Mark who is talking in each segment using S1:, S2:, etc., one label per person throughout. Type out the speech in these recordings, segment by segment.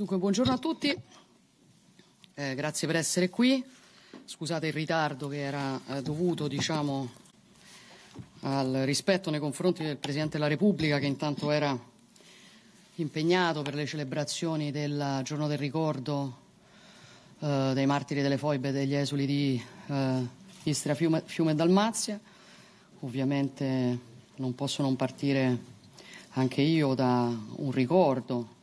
S1: Dunque, buongiorno a tutti, eh, grazie per essere qui. Scusate il ritardo che era eh, dovuto diciamo, al rispetto nei confronti del Presidente della Repubblica che intanto era impegnato per le celebrazioni del giorno del ricordo eh, dei martiri delle foibe degli esuli di eh, Istria, Fiume, Fiume e Dalmazia. Ovviamente non posso non partire anche io da un ricordo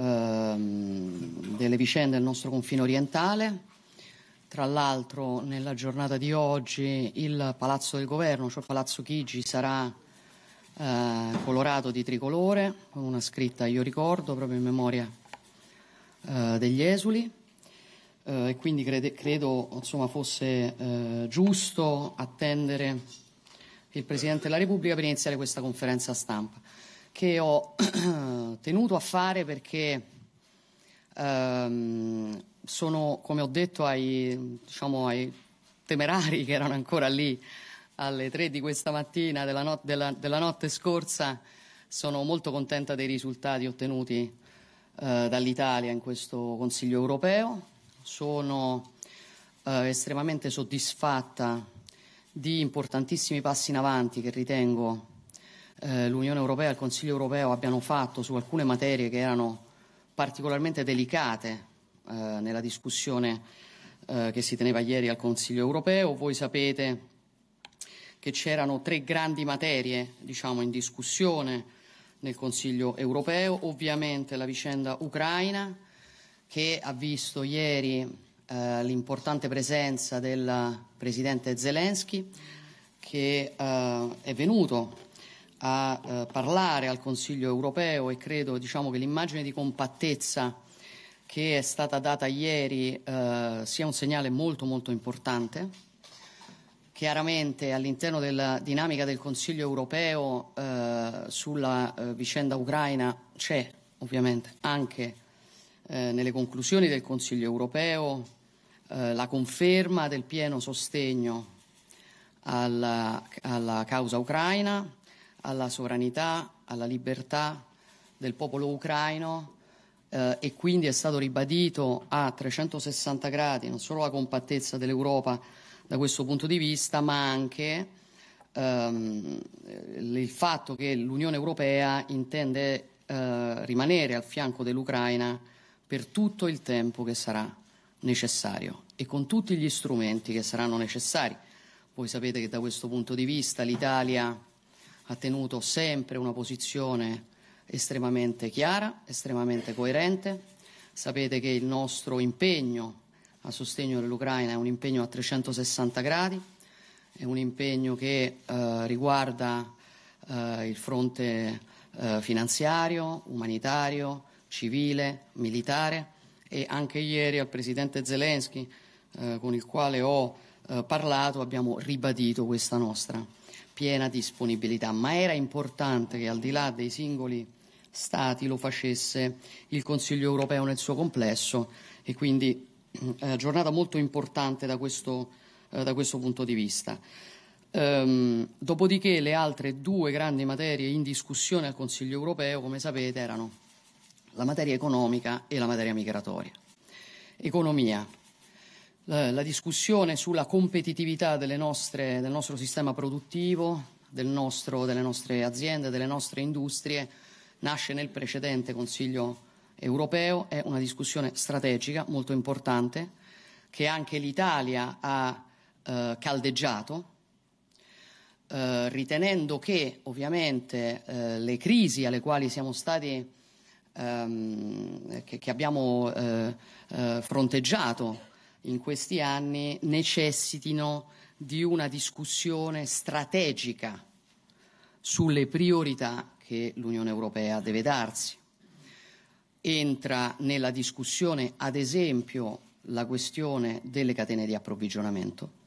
S1: ehm, delle vicende del nostro confine orientale. Tra l'altro nella giornata di oggi il Palazzo del Governo, cioè Palazzo Chigi, sarà eh, colorato di tricolore con una scritta Io ricordo proprio in memoria eh, degli esuli eh, e quindi crede, credo insomma, fosse eh, giusto attendere il Presidente della Repubblica per iniziare questa conferenza stampa che ho tenuto a fare perché ehm, sono, come ho detto ai, diciamo, ai, temerari che erano ancora lì alle tre di questa mattina della, not- della, della notte scorsa, sono molto contenta dei risultati ottenuti eh, dall'Italia in questo Consiglio europeo. Sono eh, estremamente soddisfatta di importantissimi passi in avanti che ritengo eh, l'Unione Europea e il Consiglio Europeo abbiano fatto su alcune materie che erano particolarmente delicate eh, nella discussione eh, che si teneva ieri al Consiglio Europeo. Voi sapete che c'erano tre grandi materie diciamo, in discussione nel Consiglio Europeo, ovviamente la vicenda ucraina che ha visto ieri eh, l'importante presenza del Presidente Zelensky che eh, è venuto a eh, parlare al Consiglio europeo e credo diciamo, che l'immagine di compattezza che è stata data ieri eh, sia un segnale molto molto importante. Chiaramente all'interno della dinamica del Consiglio europeo eh, sulla eh, vicenda ucraina c'è ovviamente anche eh, nelle conclusioni del Consiglio europeo eh, la conferma del pieno sostegno alla, alla causa ucraina, alla sovranità, alla libertà del popolo ucraino eh, e quindi è stato ribadito a 360 gradi non solo la compattezza dell'Europa da questo punto di vista, ma anche ehm, il fatto che l'Unione Europea intende eh, rimanere al fianco dell'Ucraina per tutto il tempo che sarà necessario e con tutti gli strumenti che saranno necessari. Voi sapete che da questo punto di vista l'Italia ha tenuto sempre una posizione estremamente chiara, estremamente coerente. Sapete che il nostro impegno a sostegno dell'Ucraina è un impegno a 360 gradi, è un impegno che eh, riguarda eh, il fronte eh, finanziario, umanitario, civile, militare e anche ieri al Presidente Zelensky, eh, con il quale ho eh, parlato, abbiamo ribadito questa nostra piena disponibilità, ma era importante che al di là dei singoli Stati lo facesse il Consiglio europeo nel suo complesso e quindi eh, giornata molto importante da questo, eh, da questo punto di vista. Um, dopodiché le altre due grandi materie in discussione al Consiglio europeo, come sapete, erano la materia economica e la materia migratoria. Economia la discussione sulla competitività nostre, del nostro sistema produttivo, del nostro, delle nostre aziende, delle nostre industrie, nasce nel precedente Consiglio europeo, è una discussione strategica molto importante che anche l'Italia ha eh, caldeggiato, eh, ritenendo che ovviamente eh, le crisi alle quali siamo stati, ehm, che, che, abbiamo eh, eh, fronteggiato in questi anni necessitino di una discussione strategica sulle priorità che l'Unione Europea deve darsi. Entra nella discussione, ad esempio, la questione delle catene di approvvigionamento,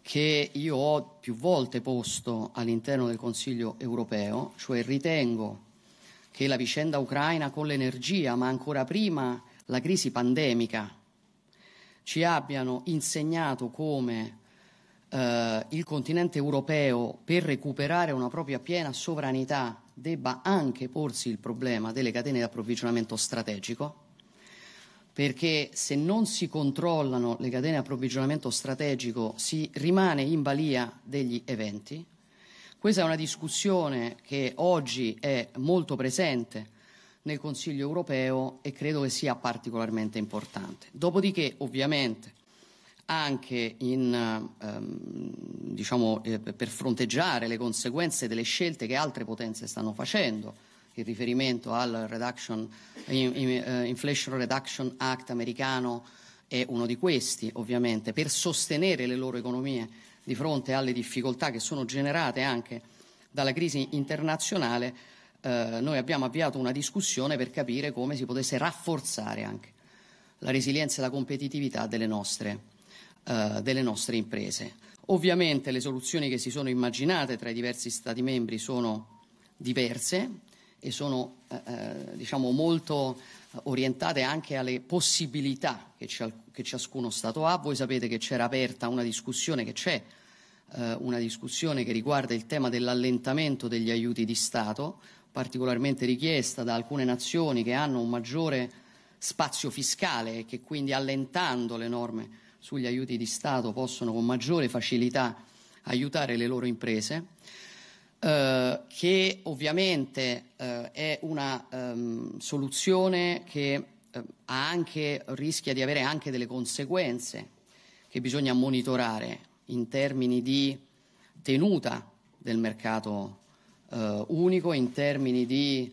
S1: che io ho più volte posto all'interno del Consiglio europeo, cioè ritengo che la vicenda ucraina con l'energia, ma ancora prima la crisi pandemica ci abbiano insegnato come eh, il continente europeo per recuperare una propria piena sovranità debba anche porsi il problema delle catene di approvvigionamento strategico, perché se non si controllano le catene di approvvigionamento strategico si rimane in balia degli eventi. Questa è una discussione che oggi è molto presente nel Consiglio europeo e credo che sia particolarmente importante. Dopodiché, ovviamente, anche in, ehm, diciamo, eh, per fronteggiare le conseguenze delle scelte che altre potenze stanno facendo, il riferimento al reduction, in, in, uh, Inflation Reduction Act americano è uno di questi, ovviamente, per sostenere le loro economie di fronte alle difficoltà che sono generate anche dalla crisi internazionale, eh, noi abbiamo avviato una discussione per capire come si potesse rafforzare anche la resilienza e la competitività delle nostre, eh, delle nostre imprese. Ovviamente le soluzioni che si sono immaginate tra i diversi Stati membri sono diverse e sono eh, eh diciamo molto orientate anche alle possibilità che, che, ciascuno Stato ha. Voi sapete che c'era aperta una discussione, che c'è eh, una discussione che riguarda il tema dell'allentamento degli aiuti di Stato, particolarmente richiesta da alcune nazioni che hanno un maggiore spazio fiscale e che quindi allentando le norme sugli aiuti di Stato possono con maggiore facilità aiutare le loro imprese, eh, che ovviamente eh, è una ehm, soluzione che eh, anche, rischia di avere anche delle conseguenze che bisogna monitorare in termini di tenuta del mercato eh, unico in termini di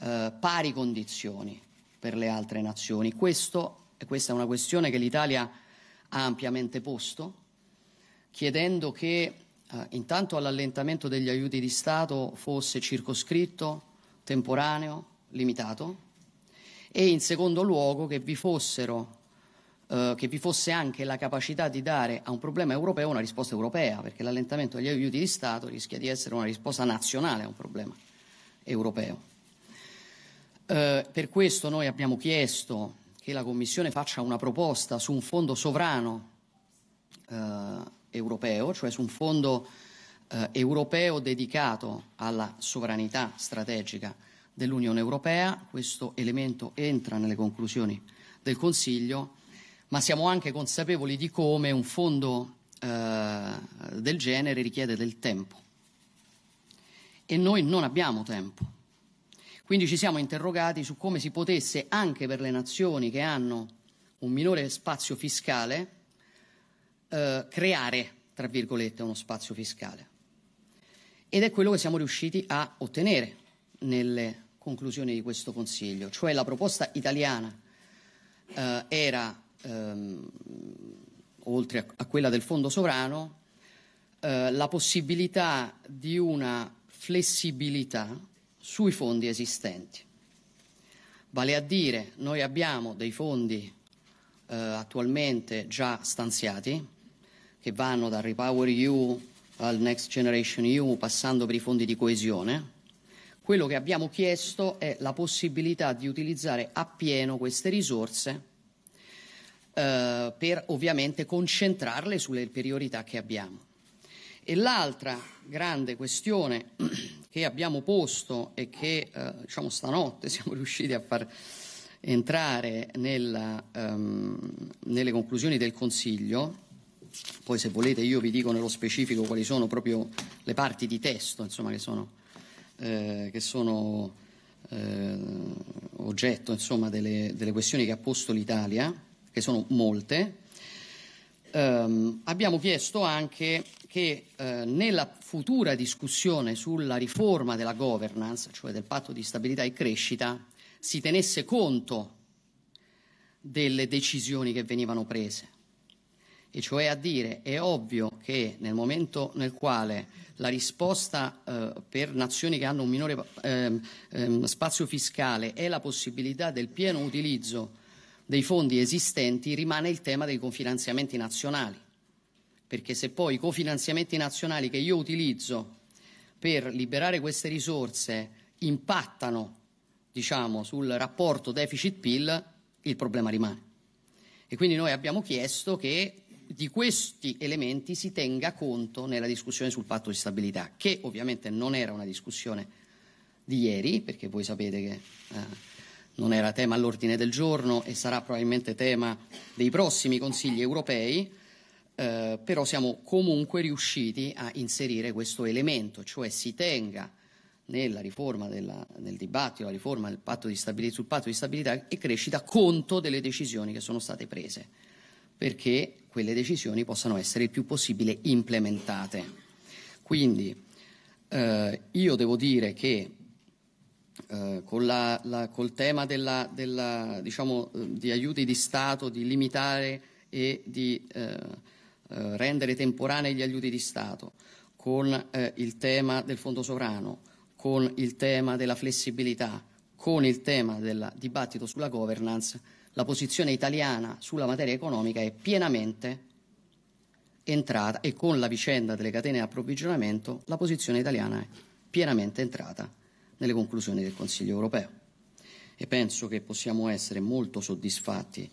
S1: eh, pari condizioni per le altre nazioni. Questo, questa è una questione che l'Italia ha ampiamente posto, chiedendo che eh, intanto all'allentamento degli aiuti di Stato fosse circoscritto, temporaneo, limitato e in secondo luogo che vi fossero eh, che vi fosse anche la capacità di dare a un problema europeo una risposta europea, perché l'allentamento degli aiuti di Stato rischia di essere una risposta nazionale a un problema europeo. Eh, per questo noi abbiamo chiesto che la Commissione faccia una proposta su un fondo sovrano eh, europeo, cioè su un fondo eh, europeo dedicato alla sovranità strategica dell'Unione Europea. Questo elemento entra nelle conclusioni del Consiglio ma siamo anche consapevoli di come un fondo eh, del genere richiede del tempo e noi non abbiamo tempo. Quindi ci siamo interrogati su come si potesse, anche per le nazioni che hanno un minore spazio fiscale, eh, creare, tra virgolette, uno spazio fiscale. Ed è quello che siamo riusciti a ottenere nelle conclusioni di questo Consiglio, cioè la proposta italiana eh, era ehm, oltre a, a, quella del fondo sovrano, eh, la possibilità di una flessibilità sui fondi esistenti. Vale a dire, noi abbiamo dei fondi eh, attualmente già stanziati, che vanno dal Repower EU al Next Generation EU, passando per i fondi di coesione. Quello che abbiamo chiesto è la possibilità di utilizzare appieno queste risorse eh, per ovviamente concentrarle sulle priorità che abbiamo. E l'altra grande questione che abbiamo posto e che eh, diciamo stanotte siamo riusciti a far entrare nella, um, nelle conclusioni del Consiglio, poi se volete io vi dico nello specifico quali sono proprio le parti di testo insomma, che sono, eh, che sono eh, oggetto insomma, delle, delle questioni che ha posto l'Italia che sono molte, ehm, abbiamo chiesto anche che eh, nella futura discussione sulla riforma della governance, cioè del patto di stabilità e crescita, si tenesse conto delle decisioni che venivano prese. E cioè a dire, è ovvio che nel momento nel quale la risposta eh, per nazioni che hanno un minore eh, spazio fiscale è la possibilità del pieno utilizzo dei fondi esistenti rimane il tema dei cofinanziamenti nazionali, perché se poi i cofinanziamenti nazionali che io utilizzo per liberare queste risorse impattano diciamo, sul rapporto deficit-PIL, il problema rimane. E quindi noi abbiamo chiesto che di questi elementi si tenga conto nella discussione sul patto di stabilità, che ovviamente non era una discussione di ieri, perché voi sapete che eh, non era tema all'ordine del giorno e sarà probabilmente tema dei prossimi consigli europei, eh, però siamo comunque riusciti a inserire questo elemento, cioè si tenga nella riforma della, nel dibattito, la riforma del patto sul patto di stabilità e crescita conto delle decisioni che sono state prese, perché quelle decisioni possano essere il più possibile implementate. Quindi eh, io devo dire che eh, con la, la, col tema della, della, diciamo, di aiuti di Stato, di limitare e di eh, eh, rendere temporanei gli aiuti di Stato, con eh, il tema del fondo sovrano, con il tema della flessibilità, con il tema del dibattito sulla governance, la posizione italiana sulla materia economica è pienamente entrata e con la vicenda delle catene di approvvigionamento la posizione italiana è pienamente entrata nelle conclusioni del Consiglio europeo. E penso che possiamo essere molto soddisfatti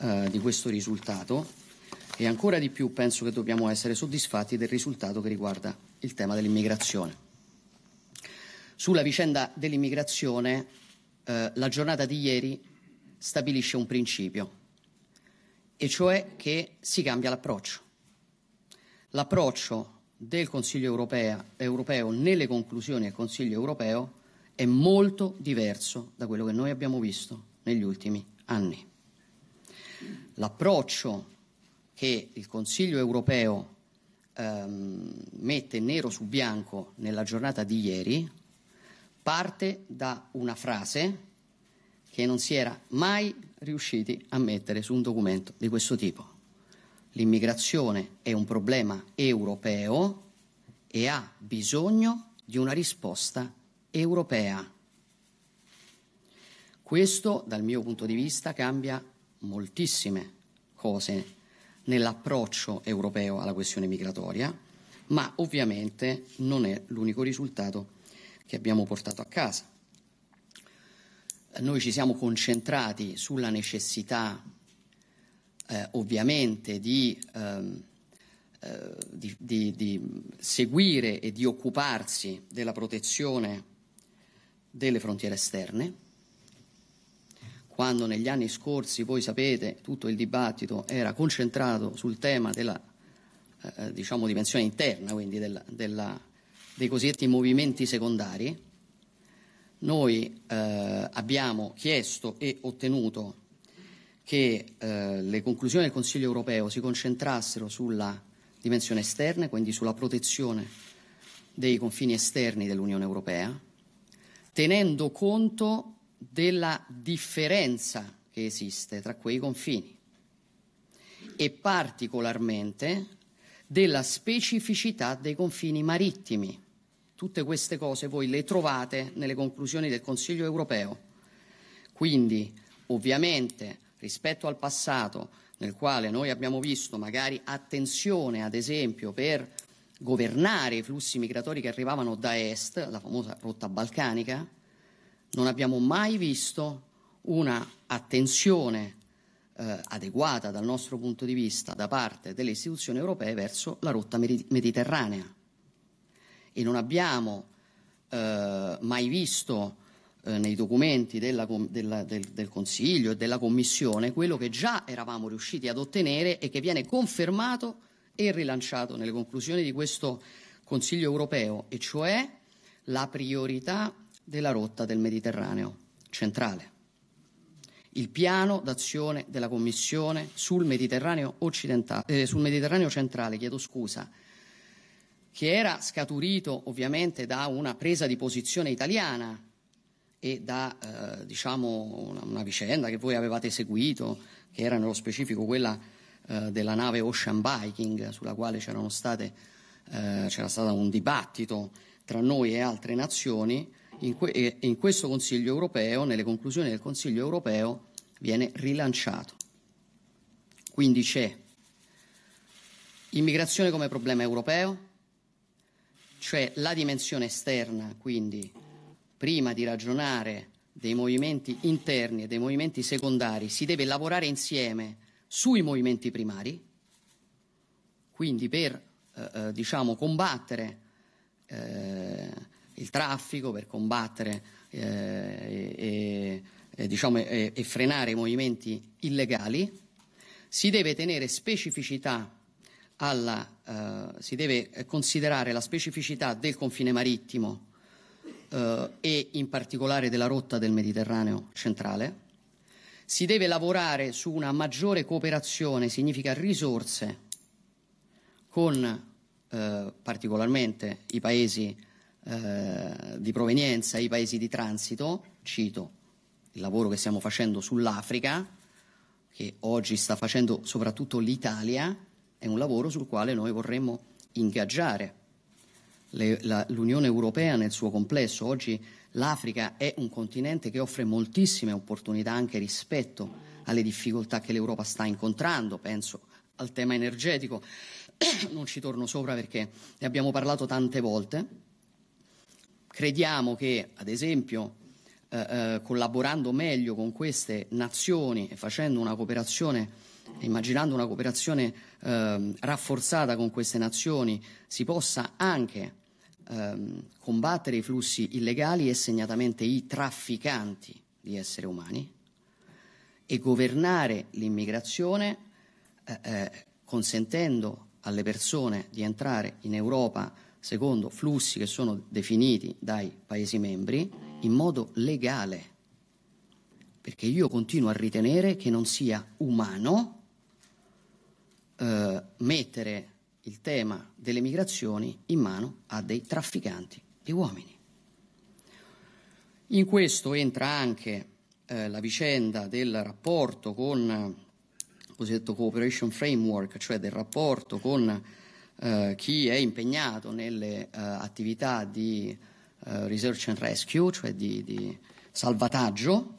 S1: eh, di questo risultato e ancora di più penso che dobbiamo essere soddisfatti del risultato che riguarda il tema dell'immigrazione. Sulla vicenda dell'immigrazione eh, la giornata di ieri stabilisce un principio, e cioè che si cambia l'approccio. L'approccio del Consiglio europeo, europeo nelle conclusioni del Consiglio europeo è molto diverso da quello che noi abbiamo visto negli ultimi anni. L'approccio che il Consiglio europeo ehm, mette nero su bianco nella giornata di ieri parte da una frase che non si era mai riusciti a mettere su un documento di questo tipo. L'immigrazione è un problema europeo e ha bisogno di una risposta europea. Questo, dal mio punto di vista, cambia moltissime cose nell'approccio europeo alla questione migratoria, ma ovviamente non è l'unico risultato che abbiamo portato a casa. Noi ci siamo concentrati sulla necessità eh, ovviamente di, ehm, eh, di, di, di seguire e di occuparsi della protezione delle frontiere esterne, quando negli anni scorsi, voi sapete, tutto il dibattito era concentrato sul tema della eh, diciamo, dimensione interna, quindi della, della, dei cosiddetti movimenti secondari, noi eh, abbiamo chiesto e ottenuto che eh, le conclusioni del Consiglio europeo si concentrassero sulla dimensione esterna, quindi sulla protezione dei confini esterni dell'Unione Europea, tenendo conto della differenza che esiste tra quei confini e particolarmente della specificità dei confini marittimi. Tutte queste cose voi le trovate nelle conclusioni del Consiglio europeo. Quindi, ovviamente, rispetto al passato, nel quale noi abbiamo visto magari attenzione, ad esempio, per governare i flussi migratori che arrivavano da est, la famosa rotta balcanica, non abbiamo mai visto una attenzione eh, adeguata dal nostro punto di vista da parte delle istituzioni europee verso la rotta mediterranea. E non abbiamo eh, mai visto eh, nei documenti della, della, del, del Consiglio e della Commissione quello che già eravamo riusciti ad ottenere e che viene confermato e rilanciato nelle conclusioni di questo Consiglio europeo, e cioè la priorità della rotta del Mediterraneo centrale. Il piano d'azione della Commissione sul Mediterraneo, eh, sul Mediterraneo centrale, scusa, che era scaturito ovviamente da una presa di posizione italiana e da eh, diciamo una, una, vicenda che voi avevate seguito, che era nello specifico quella eh, della nave Ocean Viking, sulla quale state, eh, c'era stato un dibattito tra noi e altre nazioni, in, que- in questo Consiglio europeo, nelle conclusioni del Consiglio europeo, viene rilanciato. Quindi c'è immigrazione come problema europeo, cioè la dimensione esterna, quindi prima di ragionare dei movimenti interni e dei movimenti secondari, si deve lavorare insieme sui movimenti primari, quindi per eh, eh diciamo, combattere eh, il traffico, per combattere eh, e, diciamo, e, e frenare i movimenti illegali, si deve tenere specificità alla, eh, si deve considerare la specificità del confine marittimo eh, e in particolare della rotta del Mediterraneo centrale. Si deve lavorare su una maggiore cooperazione, significa risorse, con eh, particolarmente i paesi eh, di provenienza i paesi di transito. Cito il lavoro che stiamo facendo sull'Africa, che oggi sta facendo soprattutto l'Italia, è un lavoro sul quale noi vorremmo ingaggiare le, la, l'Unione Europea nel suo complesso. Oggi l'Africa è un continente che offre moltissime opportunità anche rispetto alle difficoltà che l'Europa sta incontrando, penso al tema energetico, non ci torno sopra perché ne abbiamo parlato tante volte. Crediamo che, ad esempio, eh, eh, collaborando meglio con queste nazioni e facendo una cooperazione immaginando una cooperazione eh, rafforzata con queste nazioni, si possa anche ehm, combattere i flussi illegali e segnatamente i trafficanti di esseri umani e governare l'immigrazione eh, eh, consentendo alle persone di entrare in Europa secondo flussi che sono definiti dai Paesi membri in modo legale. Perché io continuo a ritenere che non sia umano eh, mettere il tema delle migrazioni in mano a dei trafficanti di uomini. In questo entra anche eh, la vicenda del rapporto con il cosiddetto cooperation framework, cioè del rapporto con eh, chi è impegnato nelle eh, attività di eh, research and rescue, cioè di, di salvataggio,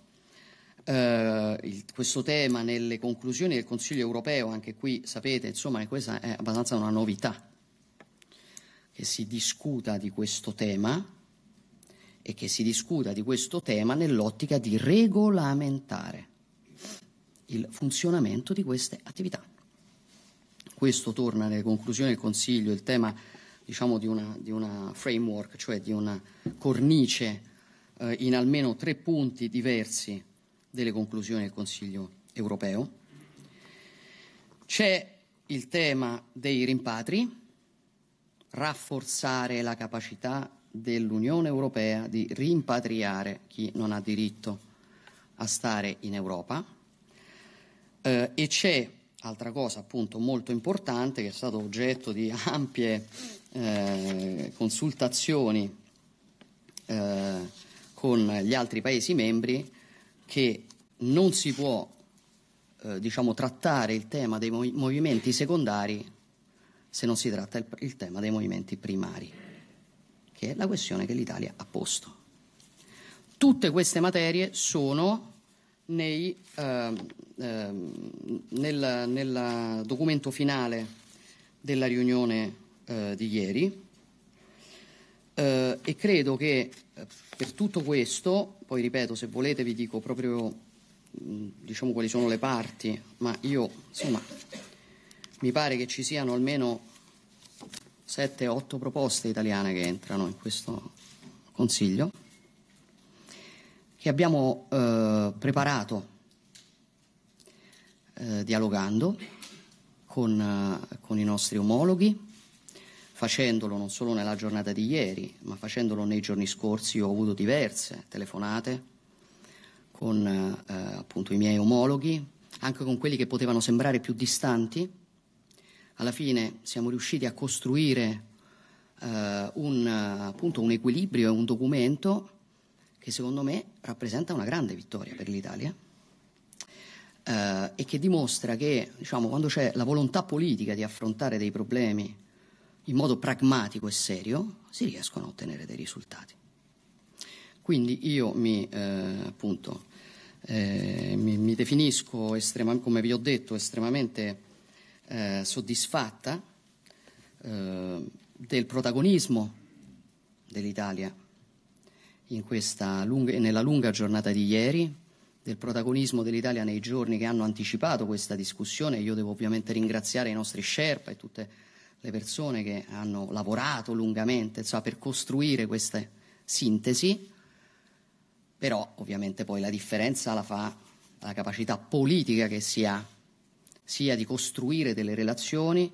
S1: eh, il, questo tema nelle conclusioni del Consiglio europeo, anche qui sapete, insomma, questa è abbastanza una novità, che si discuta di questo tema e che si discuta di questo tema nell'ottica di regolamentare il funzionamento di queste attività. Questo torna nelle conclusioni del Consiglio, il tema diciamo, di, una, di una framework, cioè di una cornice eh, in almeno tre punti diversi delle conclusioni del Consiglio europeo. C'è il tema dei rimpatri, rafforzare la capacità dell'Unione Europea di rimpatriare chi non ha diritto a stare in Europa eh, e c'è altra cosa appunto molto importante che è stato oggetto di ampie eh, consultazioni eh, con gli altri Paesi membri che non si può eh, diciamo, trattare il tema dei mov- movimenti secondari se non si tratta il, il tema dei movimenti primari, che è la questione che l'Italia ha posto. Tutte queste materie sono nei, eh, eh, nel, nel, documento finale della riunione eh, di ieri eh, e credo che eh, per tutto questo, poi ripeto, se volete vi dico proprio mm, diciamo quali sono le parti, ma io insomma mi pare che ci siano almeno 7-8 proposte italiane che entrano in questo Consiglio, che abbiamo eh, preparato eh, dialogando con, eh, con i nostri omologhi facendolo non solo nella giornata di ieri, ma facendolo nei giorni scorsi ho avuto diverse telefonate con eh, appunto i miei omologhi, anche con quelli che potevano sembrare più distanti. Alla fine siamo riusciti a costruire eh, un, appunto, un equilibrio e un documento che secondo me rappresenta una grande vittoria per l'Italia eh, e che dimostra che diciamo, quando c'è la volontà politica di affrontare dei problemi in modo pragmatico e serio si riescono a ottenere dei risultati. Quindi io mi, eh, appunto, eh, mi, mi definisco, come vi ho detto, estremamente eh, soddisfatta eh, del protagonismo dell'Italia lunga, nella lunga giornata di ieri, del protagonismo dell'Italia nei giorni che hanno anticipato questa discussione. Io devo ovviamente ringraziare i nostri Sherpa e tutte le persone che hanno lavorato lungamente insomma, per costruire queste sintesi, però ovviamente poi la differenza la fa la capacità politica che si ha, sia di costruire delle relazioni,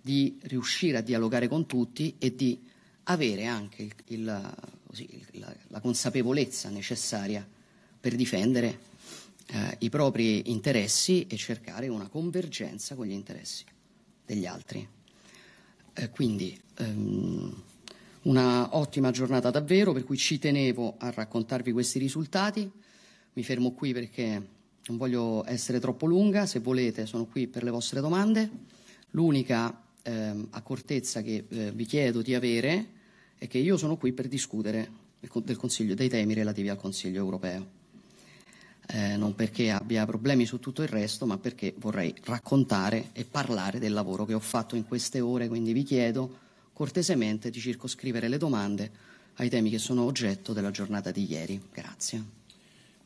S1: di riuscire a dialogare con tutti e di avere anche il, il, così, la, la, consapevolezza necessaria per difendere eh, i propri interessi e cercare una convergenza con gli interessi degli altri. Eh, quindi ehm, una ottima giornata davvero, per cui ci tenevo a raccontarvi questi risultati. Mi fermo qui perché non voglio essere troppo lunga, se volete sono qui per le vostre domande. L'unica ehm, accortezza che eh, vi chiedo di avere è che io sono qui per discutere del consiglio, dei temi relativi al Consiglio europeo. Eh, non perché abbia problemi su tutto il resto, ma perché vorrei raccontare e parlare del lavoro che ho fatto in queste ore, quindi vi chiedo cortesemente di circoscrivere le domande ai temi che sono oggetto della giornata di ieri. Grazie.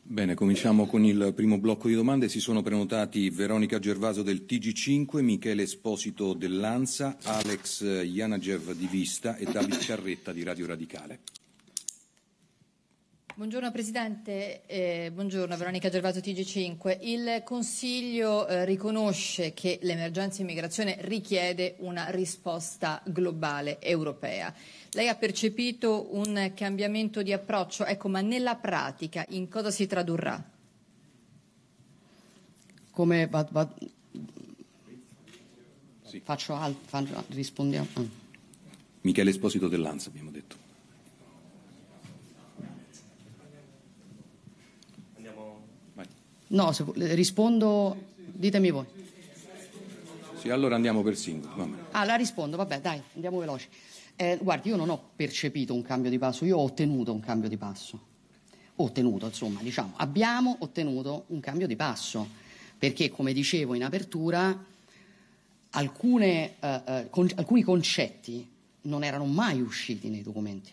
S2: Bene, cominciamo con il primo blocco di domande. Si sono prenotati Veronica Gervaso del TG5, Michele Esposito dell'Ansa, Alex Janagev di Vista e David Carretta di Radio Radicale.
S3: Buongiorno Presidente, eh, buongiorno Veronica Gervaso TG5. Il Consiglio eh, riconosce che l'emergenza immigrazione richiede una risposta globale europea. Lei ha percepito un cambiamento di approccio, ecco, ma nella pratica in cosa si tradurrà?
S1: Come va, va... Sì. Faccio altro, rispondiamo.
S2: Michele Esposito dell'Anza abbiamo detto.
S1: No, se, rispondo, ditemi voi.
S2: Sì, allora andiamo per singolo.
S1: Ah, la rispondo, vabbè, dai, andiamo veloci. Eh, guardi, io non ho percepito un cambio di passo, io ho ottenuto un cambio di passo. Ho ottenuto, insomma, diciamo, abbiamo ottenuto un cambio di passo, perché, come dicevo in apertura, alcune, eh, eh, con, alcuni concetti non erano mai usciti nei documenti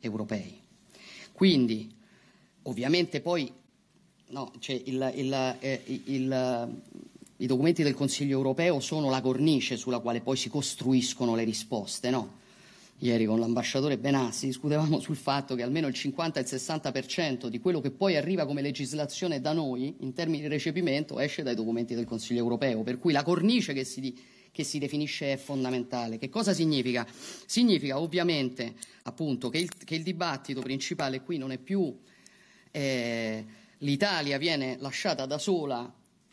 S1: europei. Quindi, ovviamente poi no, cioè il, il, eh, il, i documenti del Consiglio europeo sono la cornice sulla quale poi si costruiscono le risposte. No? Ieri con l'ambasciatore Benassi discutevamo sul fatto che almeno il 50 e il 60% di quello che poi arriva come legislazione da noi in termini di recepimento esce dai documenti del Consiglio europeo, per cui la cornice che si, che si definisce è fondamentale. Che cosa significa? Significa ovviamente appunto, che, il, che il dibattito principale qui non è più eh, l'Italia viene lasciata da sola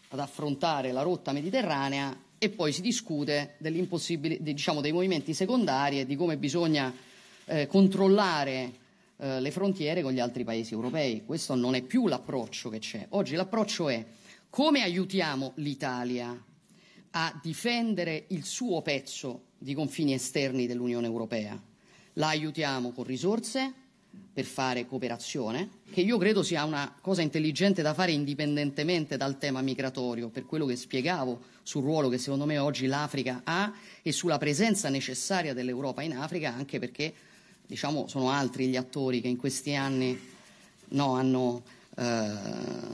S1: ad affrontare la rotta mediterranea e poi si discute diciamo, dei movimenti secondari e di come bisogna eh, controllare eh, le frontiere con gli altri paesi europei. Questo non è più l'approccio che c'è. Oggi l'approccio è come aiutiamo l'Italia a difendere il suo pezzo di confini esterni dell'Unione Europea. La aiutiamo con risorse, per fare cooperazione, che io credo sia una cosa intelligente da fare indipendentemente dal tema migratorio, per quello che spiegavo sul ruolo che secondo me oggi l'Africa ha e sulla presenza necessaria dell'Europa in Africa, anche perché diciamo, sono altri gli attori che in questi anni no, hanno, eh,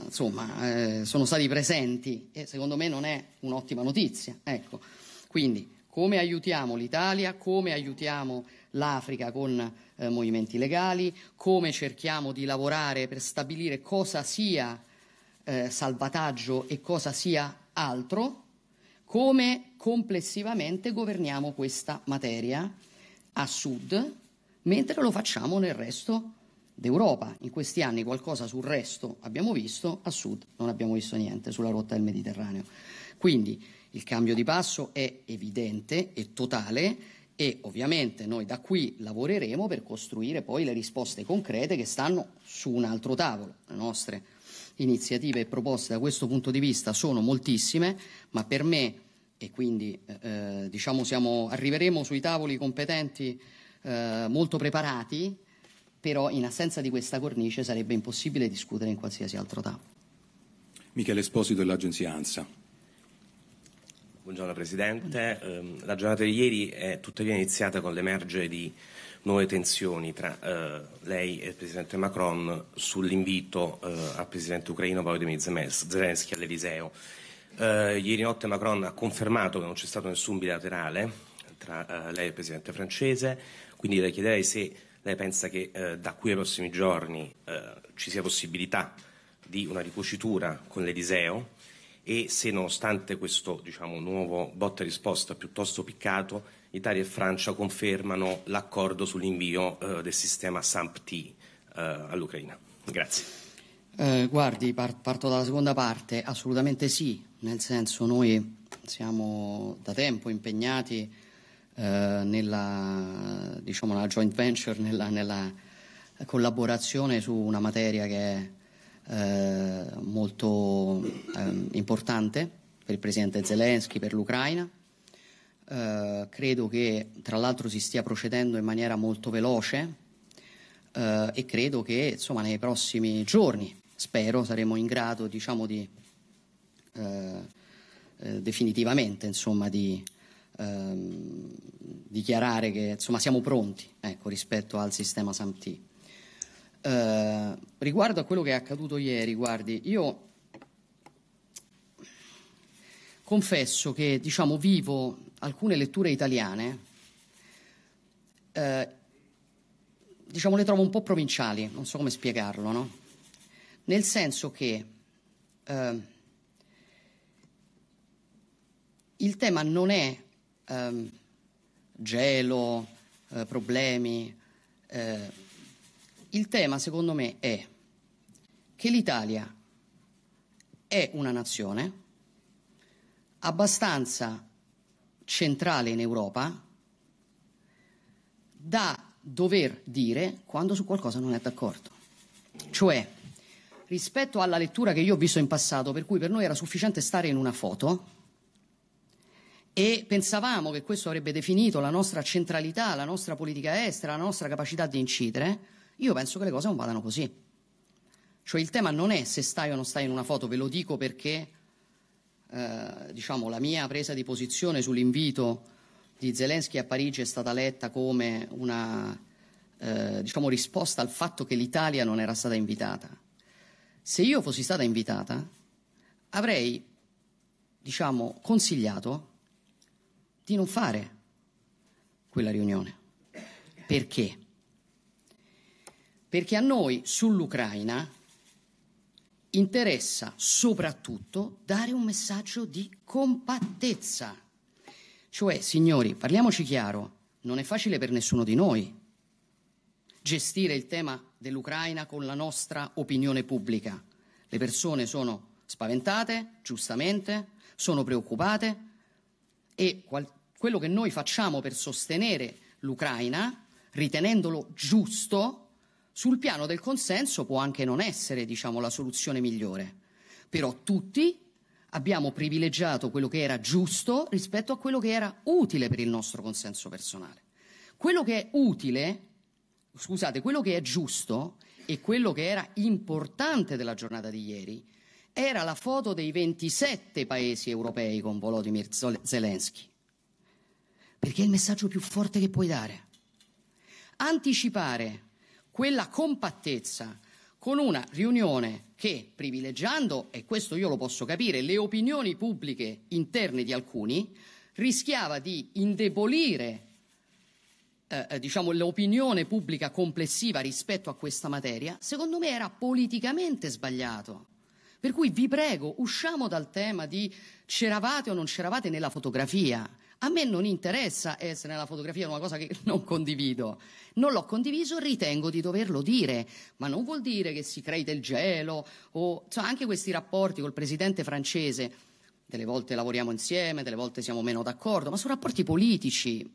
S1: insomma, eh, sono stati presenti e secondo me non è un'ottima notizia. Ecco. Quindi come aiutiamo l'Italia, come aiutiamo l'Africa con eh, movimenti legali, come cerchiamo di lavorare per stabilire cosa sia eh, salvataggio e cosa sia altro, come complessivamente governiamo questa materia a sud, mentre lo facciamo nel resto d'Europa. In questi anni qualcosa sul resto abbiamo visto, a sud non abbiamo visto niente sulla rotta del Mediterraneo. Quindi il cambio di passo è evidente e totale e ovviamente noi da qui lavoreremo per costruire poi le risposte concrete che stanno su un altro tavolo. Le nostre iniziative e proposte da questo punto di vista sono moltissime, ma per me, e quindi eh, diciamo siamo, arriveremo sui tavoli competenti eh, molto preparati, però in assenza di questa cornice sarebbe impossibile discutere in qualsiasi altro tavolo.
S2: Michele Esposito dell'Agenzia ANSA.
S4: Buongiorno Presidente. Ehm, la giornata di ieri è tuttavia iniziata con l'emergere di nuove tensioni tra eh, lei e il Presidente Macron sull'invito eh, al Presidente ucraino Volodymyr Zelensky all'Eliseo. Eh, ieri notte Macron ha confermato che non c'è stato nessun bilaterale tra lei e il Presidente francese, quindi le chiederei se lei pensa che eh, da qui ai prossimi giorni eh, ci sia possibilità di una ricucitura con l'Eliseo e se nonostante questo diciamo, nuovo botta e risposta piuttosto piccato, Italia e Francia confermano l'accordo sull'invio eh, del sistema SAMP-T eh, all'Ucraina. Grazie.
S1: Eh, guardi, parto dalla seconda parte, assolutamente sì, nel senso noi siamo da tempo impegnati eh, nella, diciamo, nella, joint venture, nella, nella, collaborazione su una materia che è eh, molto eh, importante per il Presidente Zelensky, per l'Ucraina. Eh, credo che tra l'altro si stia procedendo in maniera molto veloce eh, e credo che insomma, nei prossimi giorni, spero, saremo in grado diciamo, di eh, eh, definitivamente insomma, di ehm, dichiarare che insomma, siamo pronti ecco, rispetto al sistema SAMT. Eh, riguardo a quello che è accaduto ieri, guardi, io confesso che diciamo, vivo alcune letture italiane, eh, diciamo, le trovo un po' provinciali, non so come spiegarlo, no? nel senso che eh, il tema non è ehm, gelo, eh, problemi. Il tema, secondo me, è che l'Italia è una nazione abbastanza centrale in Europa da dover dire quando su qualcosa non è d'accordo. Cioè, rispetto alla lettura che io ho visto in passato, per cui per noi era sufficiente stare in una foto, e pensavamo che questo avrebbe definito la nostra centralità, la nostra politica estera, la nostra capacità di incidere, io penso che le cose non vadano così. Cioè il tema non è se stai o non stai in una foto, ve lo dico perché eh, diciamo, la mia presa di posizione sull'invito di Zelensky a Parigi è stata letta come una eh, diciamo, risposta al fatto che l'Italia non era stata invitata. Se io fossi stata invitata, avrei diciamo, consigliato di non fare quella riunione. Perché? Perché a noi sull'Ucraina interessa soprattutto dare un messaggio di compattezza. Cioè, signori, parliamoci chiaro, non è facile per nessuno di noi gestire il tema dell'Ucraina con la nostra opinione pubblica. Le persone sono spaventate, giustamente, sono preoccupate, e qual- quello che noi facciamo per sostenere l'Ucraina, ritenendolo giusto, sul piano del consenso può anche non essere diciamo, la soluzione migliore. Però tutti abbiamo privilegiato quello che era giusto rispetto a quello che era utile per il nostro consenso personale. Quello che è utile, scusate, quello che è giusto e quello che era importante della giornata di ieri era la foto dei 27 paesi europei con Volodymyr Zelensky. Perché è il messaggio più forte che puoi dare. Anticipare quella compattezza con una riunione che, privilegiando, e questo io lo posso capire, le opinioni pubbliche interne di alcuni, rischiava di indebolire eh, eh diciamo, l'opinione pubblica complessiva rispetto a questa materia, secondo me era politicamente sbagliato. Per cui vi prego, usciamo dal tema di c'eravate o non c'eravate nella fotografia. A me non interessa essere nella fotografia, è una cosa che non condivido. Non l'ho condiviso, ritengo di doverlo dire, ma non vuol dire che si crei del gelo o cioè, anche questi rapporti col presidente francese. Delle volte lavoriamo insieme, delle volte siamo meno d'accordo, ma sono rapporti politici.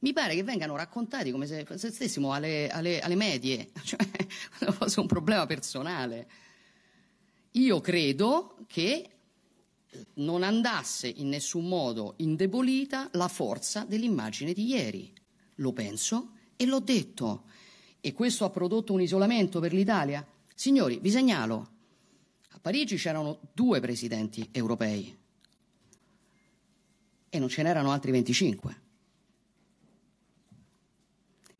S1: Mi pare che vengano raccontati come se, se stessimo alle, alle, alle medie, cioè fosse un problema personale. Io credo che non andasse in nessun modo indebolita la forza dell'immagine di ieri. Lo penso e l'ho detto. E questo ha prodotto un isolamento per l'Italia? Signori, vi segnalo, a Parigi c'erano due presidenti europei e non ce n'erano altri 25.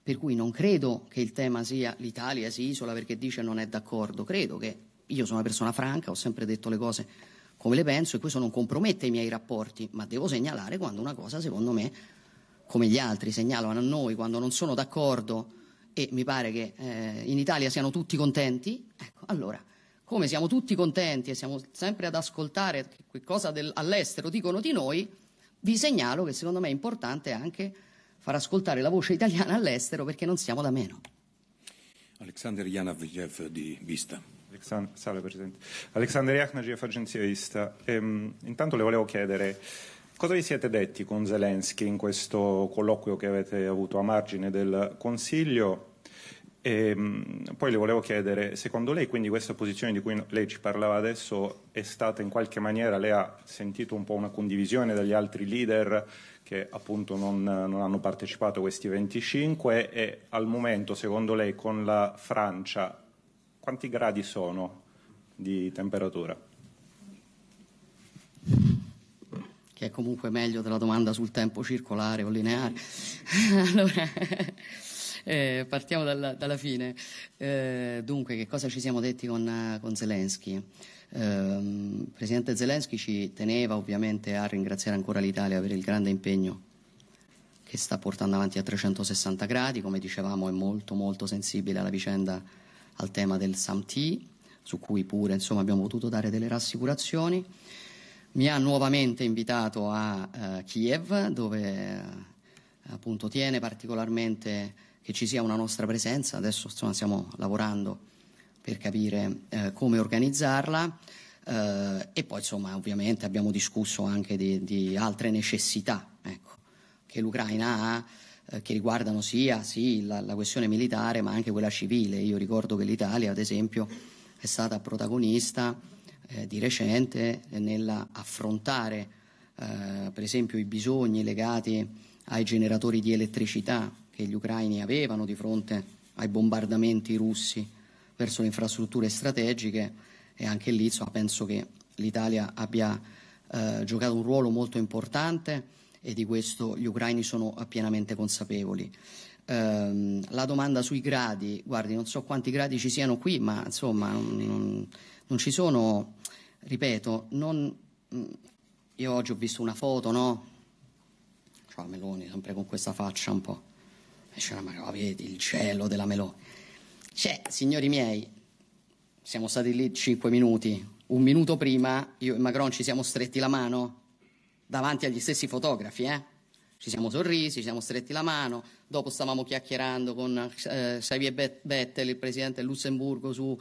S1: Per cui non credo che il tema sia l'Italia si isola perché dice non è d'accordo, credo che io sono una persona franca, ho sempre detto le cose come le penso e questo non compromette i miei rapporti, ma devo segnalare quando una cosa, secondo me, come gli altri segnalano a noi, quando non sono d'accordo e mi pare che eh, in Italia siano tutti contenti, ecco, allora, come siamo tutti contenti e siamo sempre ad ascoltare che cosa del, all'estero dicono di noi, vi segnalo che secondo me è importante anche far ascoltare la voce italiana all'estero perché non siamo da meno.
S2: Alexander Janavjev di Vista.
S5: Salve Presidente. Alexander Yahnagiev, agenzia Vista. Ehm, intanto le volevo chiedere Cosa vi siete detti con Zelensky in questo colloquio che avete avuto a margine del Consiglio? E, ehm, poi le volevo chiedere, secondo lei quindi questa posizione di cui lei ci parlava adesso è stata in qualche maniera, lei ha sentito un po' una condivisione dagli altri leader che appunto non, non hanno partecipato a questi 25 e al momento secondo lei con la Francia quanti gradi sono di temperatura?
S1: che è comunque meglio della domanda sul tempo circolare o lineare. allora, eh, partiamo dalla, dalla fine. Eh, dunque, che cosa ci siamo detti con, con Zelensky? Eh, Presidente Zelensky ci teneva ovviamente a ringraziare ancora l'Italia per il grande impegno che sta portando avanti a 360 gradi, come dicevamo è molto molto sensibile alla vicenda, al tema del SAMT, su cui pure insomma, abbiamo potuto dare delle rassicurazioni mi ha nuovamente invitato a uh, Kiev, dove uh, appunto tiene particolarmente che ci sia una nostra presenza. Adesso insomma, stiamo lavorando per capire uh, come organizzarla. e poi insomma ovviamente abbiamo discusso anche di, di altre necessità ecco, che l'Ucraina ha che riguardano sia sì, la, la questione militare ma anche quella civile. Io ricordo che l'Italia ad esempio è stata protagonista eh, di recente nell'affrontare eh, per esempio i bisogni legati ai generatori di elettricità che gli ucraini avevano di fronte ai bombardamenti russi verso le infrastrutture strategiche e anche lì insomma, penso che l'Italia abbia eh, giocato un ruolo molto importante e di questo gli ucraini sono pienamente consapevoli. Eh, la domanda sui gradi, guardi, non so quanti gradi ci siano qui, ma insomma non, non, ci sono, ripeto, non, mm, io oggi ho visto una foto, no? Ciao Meloni, sempre con questa faccia un po'. E c'era, ma vedi il cielo della Meloni. Cioè, signori miei, siamo stati lì cinque minuti, un minuto prima io e Macron ci siamo stretti la mano davanti agli stessi fotografi, eh? Ci siamo sorrisi, ci siamo stretti la mano, dopo stavamo chiacchierando con eh, Xavier Bettel, il presidente del Lussemburgo, su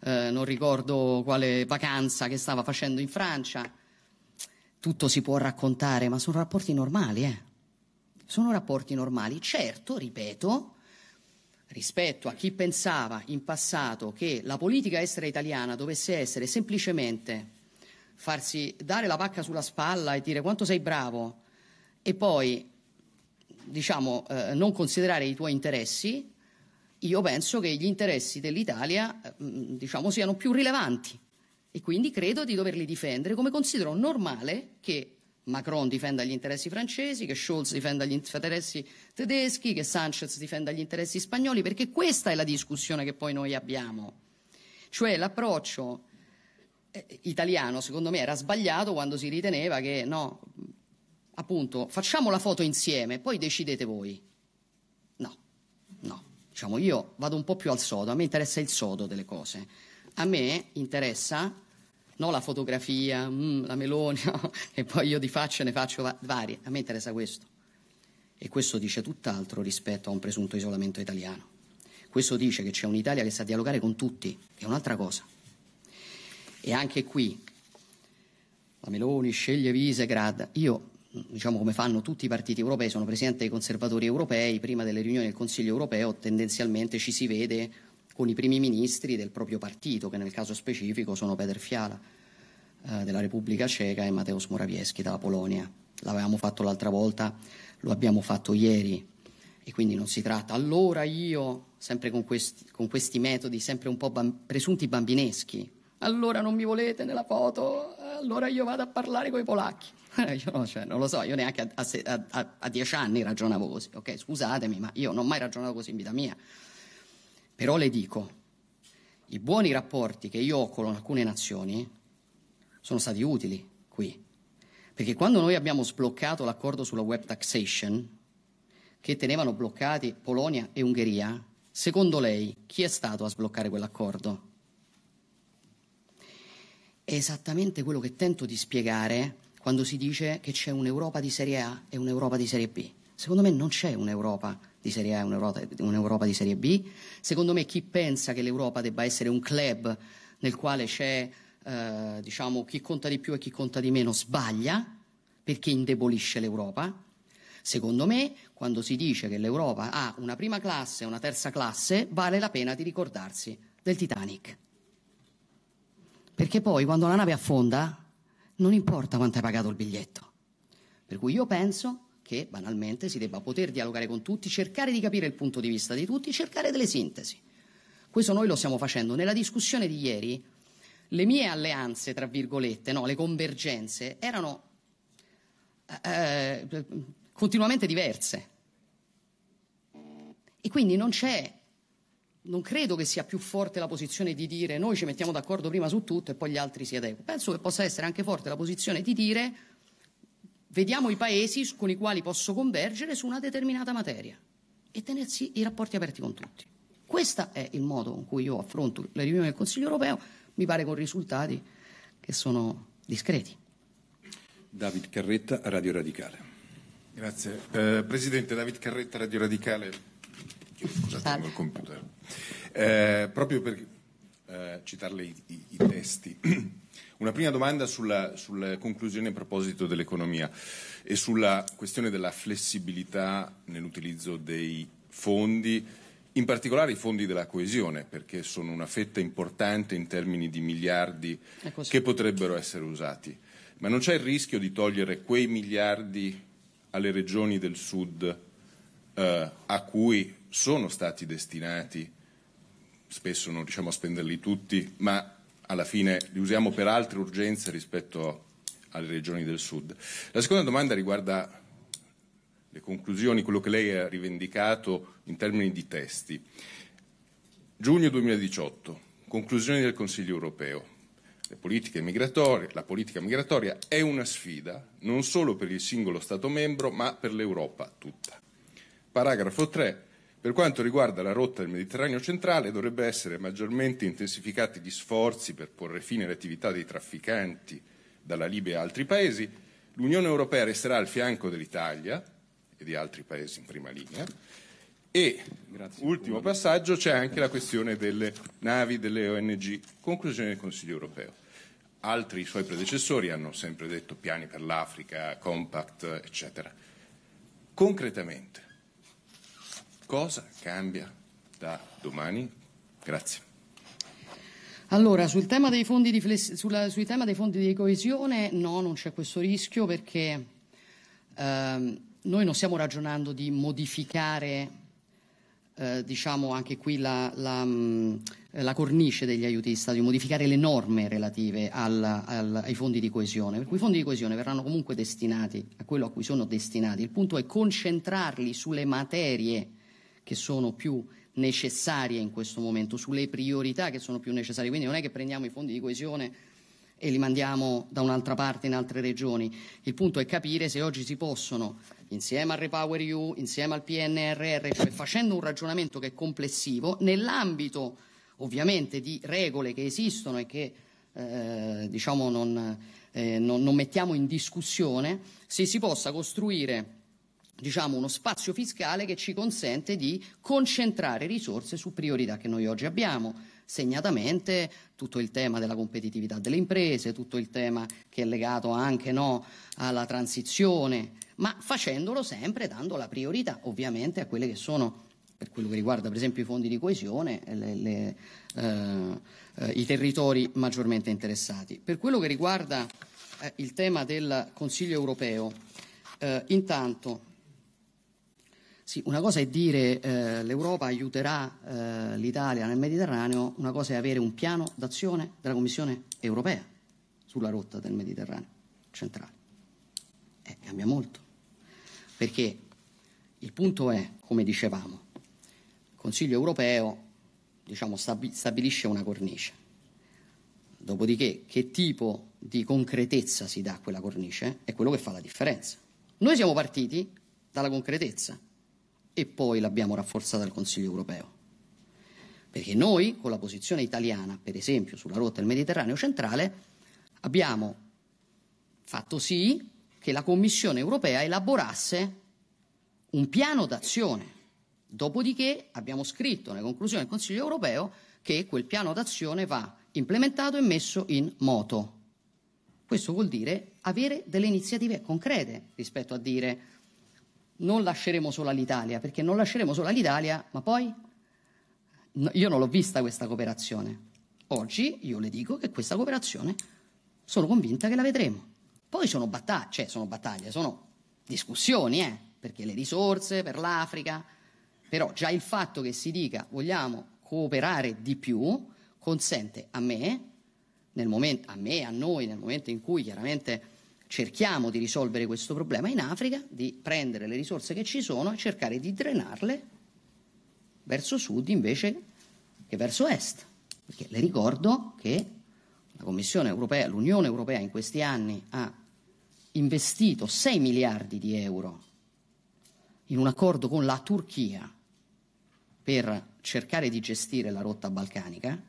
S1: eh, non ricordo quale vacanza che stava facendo in Francia. Tutto si può raccontare, ma sono rapporti normali, eh? Sono rapporti normali. Certo, ripeto, rispetto a chi pensava in passato che la politica estera italiana dovesse essere semplicemente farsi dare la pacca sulla spalla e dire quanto sei bravo e poi diciamo eh, non considerare i tuoi interessi, io penso che gli interessi dell'Italia eh, diciamo, siano più rilevanti e quindi credo di doverli difendere, come considero normale che Macron difenda gli interessi francesi, che Scholz difenda gli interessi tedeschi, che Sanchez difenda gli interessi spagnoli, perché questa è la discussione che poi noi abbiamo. Cioè l'approccio italiano, secondo me, era sbagliato quando si riteneva che no, appunto, facciamo la foto insieme, poi decidete voi. No, no. Diciamo, io vado un po' più al sodo, a me interessa il sodo delle cose. A me interessa non la fotografia, mm, la Meloni, no? e poi io di facce ne faccio va- varie. A me interessa questo. E questo dice tutt'altro rispetto a un presunto isolamento italiano. Questo dice che c'è un'Italia che sa dialogare con tutti, che è un'altra cosa. E anche qui la Meloni sceglie Visegrad. Io diciamo come fanno tutti i partiti europei, sono presidente dei conservatori europei, prima delle riunioni del Consiglio europeo tendenzialmente ci si vede con i primi ministri del proprio partito, che nel caso specifico sono Peter Fiala eh, della Repubblica Ceca e Mateusz Morawiecki dalla Polonia. L'avevamo fatto l'altra volta, lo abbiamo fatto ieri e quindi non si tratta allora io, sempre con questi, con questi metodi, sempre un po' bam- presunti bambineschi, allora non mi volete nella foto, allora io vado a parlare con i polacchi. io no, cioè, non lo so, io neanche a, a, a, a, dieci anni ragionavo così, ok? Scusatemi, ma io non ho mai ragionato così in vita mia. Però le dico, i buoni rapporti che io ho con alcune nazioni sono stati utili qui. Perché quando noi abbiamo sbloccato l'accordo sulla web taxation, che tenevano bloccati Polonia e Ungheria, Secondo lei, chi è stato a sbloccare quell'accordo? È esattamente quello che tento di spiegare quando si dice che c'è un'Europa di serie A e un'Europa di serie B. Secondo me non c'è un'Europa di serie A e un'Europa, un'Europa di serie B. Secondo me chi pensa che l'Europa debba essere un club nel quale c'è eh, diciamo, chi conta di più e chi conta di meno sbaglia perché indebolisce l'Europa. Secondo me, quando si dice che l'Europa ha una prima classe e una terza classe, vale la pena di ricordarsi del Titanic. Perché poi, quando la nave affonda, non importa quanto hai pagato il biglietto. Per cui io penso che banalmente si debba poter dialogare con tutti, cercare di capire il punto di vista di tutti, cercare delle sintesi. Questo noi lo stiamo facendo. Nella discussione di ieri, le mie alleanze, tra virgolette, no, le convergenze, erano eh, continuamente diverse. E quindi non c'è, non credo che sia più forte la posizione di dire noi ci mettiamo d'accordo prima su tutto e poi gli altri si adeguano. Penso che possa essere anche forte la posizione di dire vediamo i paesi con i quali posso convergere su una determinata materia e tenersi i rapporti aperti con tutti. Questo è il modo con cui io affronto le riunioni del Consiglio europeo, mi pare con risultati che sono discreti.
S2: David Carretta, Radio Radicale.
S6: Grazie. Eh, Presidente David Carretta, Radio Radicale. Scusate, il computer. Eh, proprio per eh, citarle i, i, i, testi. Una prima domanda sulla, sulle conclusioni a proposito dell'economia e sulla questione della flessibilità nell'utilizzo dei fondi, in particolare i fondi della coesione, perché sono una fetta importante in termini di miliardi che potrebbero essere usati. Ma non c'è il rischio di togliere quei miliardi alle regioni del sud eh, a cui sono stati destinati, spesso non riusciamo a spenderli tutti, ma alla fine li usiamo per altre urgenze rispetto alle regioni del sud. La seconda domanda riguarda le conclusioni, quello che lei ha rivendicato in termini di testi. Giugno 2018, conclusioni del Consiglio europeo la politica migratoria è una sfida non solo per il singolo Stato membro, ma per l'Europa tutta. Paragrafo 3. Per quanto riguarda la rotta del Mediterraneo centrale, dovrebbe essere maggiormente intensificati gli sforzi per porre fine alle attività dei trafficanti dalla Libia e altri paesi. L'Unione Europea resterà al fianco dell'Italia e di altri paesi in prima linea. E, Grazie. ultimo passaggio, c'è anche la questione delle navi delle ONG. Conclusione del Consiglio europeo. Altri suoi predecessori hanno sempre detto piani per l'Africa, compact, eccetera. Concretamente, cosa cambia da domani? Grazie.
S1: Allora, sul tema dei fondi di, fless- sulla, sui tema dei fondi di coesione, no, non c'è questo rischio perché ehm, noi non stiamo ragionando di modificare eh, diciamo anche qui la, la, mm, la, cornice degli aiuti di Stato, di modificare le norme relative al, al, ai fondi di coesione, per cui i fondi di coesione verranno comunque destinati a quello a cui sono destinati. Il punto è concentrarli sulle materie che sono più necessarie in questo momento, sulle priorità che sono più necessarie. Quindi non è che prendiamo i fondi di coesione e li mandiamo da un'altra parte in altre regioni. Il punto è capire se oggi si possono insieme al Repower EU, insieme al PNRR, cioè facendo un ragionamento che è complessivo, nell'ambito ovviamente di regole che esistono e che eh, diciamo non, eh, non, non, mettiamo in discussione, se si possa costruire diciamo, uno spazio fiscale che ci consente di concentrare risorse su priorità che noi oggi abbiamo, segnatamente tutto il tema della competitività delle imprese, tutto il tema che è legato anche no, alla transizione ma facendolo sempre dando la priorità ovviamente a quelle che sono, per quello che riguarda per esempio i fondi di coesione, le, le, eh, eh, i territori maggiormente interessati. Per quello che riguarda eh, il tema del Consiglio europeo, eh, intanto sì, una cosa è dire eh, l'Europa aiuterà eh, l'Italia nel Mediterraneo, una cosa è avere un piano d'azione della Commissione europea sulla rotta del Mediterraneo centrale. Eh, cambia molto. Perché il punto è, come dicevamo, il Consiglio europeo diciamo, stabilisce una cornice. Dopodiché, che tipo di concretezza si dà a quella cornice è quello che fa la differenza. Noi siamo partiti dalla concretezza e poi l'abbiamo rafforzata al Consiglio europeo. Perché noi, con la posizione italiana, per esempio sulla rotta del Mediterraneo centrale, abbiamo fatto sì che la Commissione europea elaborasse un piano d'azione. Dopodiché abbiamo scritto nelle conclusioni del Consiglio europeo che quel piano d'azione va implementato e messo in moto. Questo vuol dire avere delle iniziative concrete rispetto a dire non lasceremo sola l'Italia, perché non lasceremo sola l'Italia, ma poi io non l'ho vista questa cooperazione. Oggi io le dico che questa cooperazione sono convinta che la vedremo. Poi sono battaglie, cioè sono battaglie, sono discussioni, eh, perché le risorse per l'Africa, però già il fatto che si dica vogliamo cooperare di più consente a me, momento, a me, a noi, nel momento in cui chiaramente cerchiamo di risolvere questo problema in Africa, di prendere le risorse che ci sono e cercare di drenarle verso sud invece che verso est. Perché le ricordo che la Commissione europea, l'Unione europea in questi anni ha investito 6 miliardi di euro in un accordo con la Turchia per cercare di gestire la rotta balcanica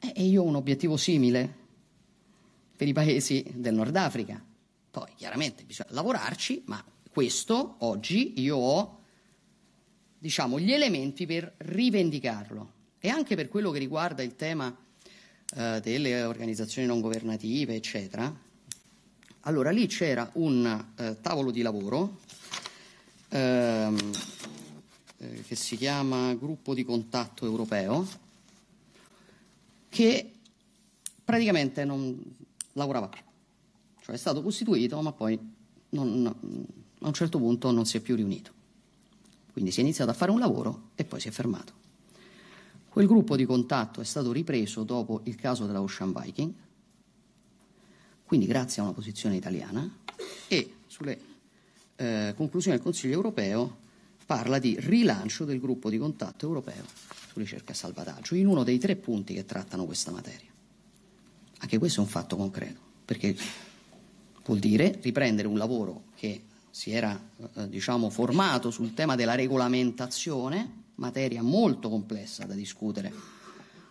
S1: e io ho un obiettivo simile per i paesi del Nord Africa. Poi chiaramente bisogna lavorarci, ma questo oggi io ho diciamo, gli elementi per rivendicarlo. E anche per quello che riguarda il tema eh, delle organizzazioni non governative, eccetera. Allora lì c'era un eh, tavolo di lavoro ehm, eh, che si chiama Gruppo di Contatto Europeo, che praticamente non lavorava più. Cioè è stato costituito, ma poi non, a un certo punto non si è più riunito. Quindi si è iniziato a fare un lavoro e poi si è fermato. Quel gruppo di contatto è stato ripreso dopo il caso della Ocean Viking, quindi grazie a una posizione italiana, e sulle eh, conclusioni del Consiglio europeo parla di rilancio del gruppo di contatto europeo su ricerca e salvataggio, in uno dei tre punti che trattano questa materia. Anche questo è un fatto concreto, perché vuol dire riprendere un lavoro che si era eh, diciamo, formato sul tema della regolamentazione, materia molto complessa da discutere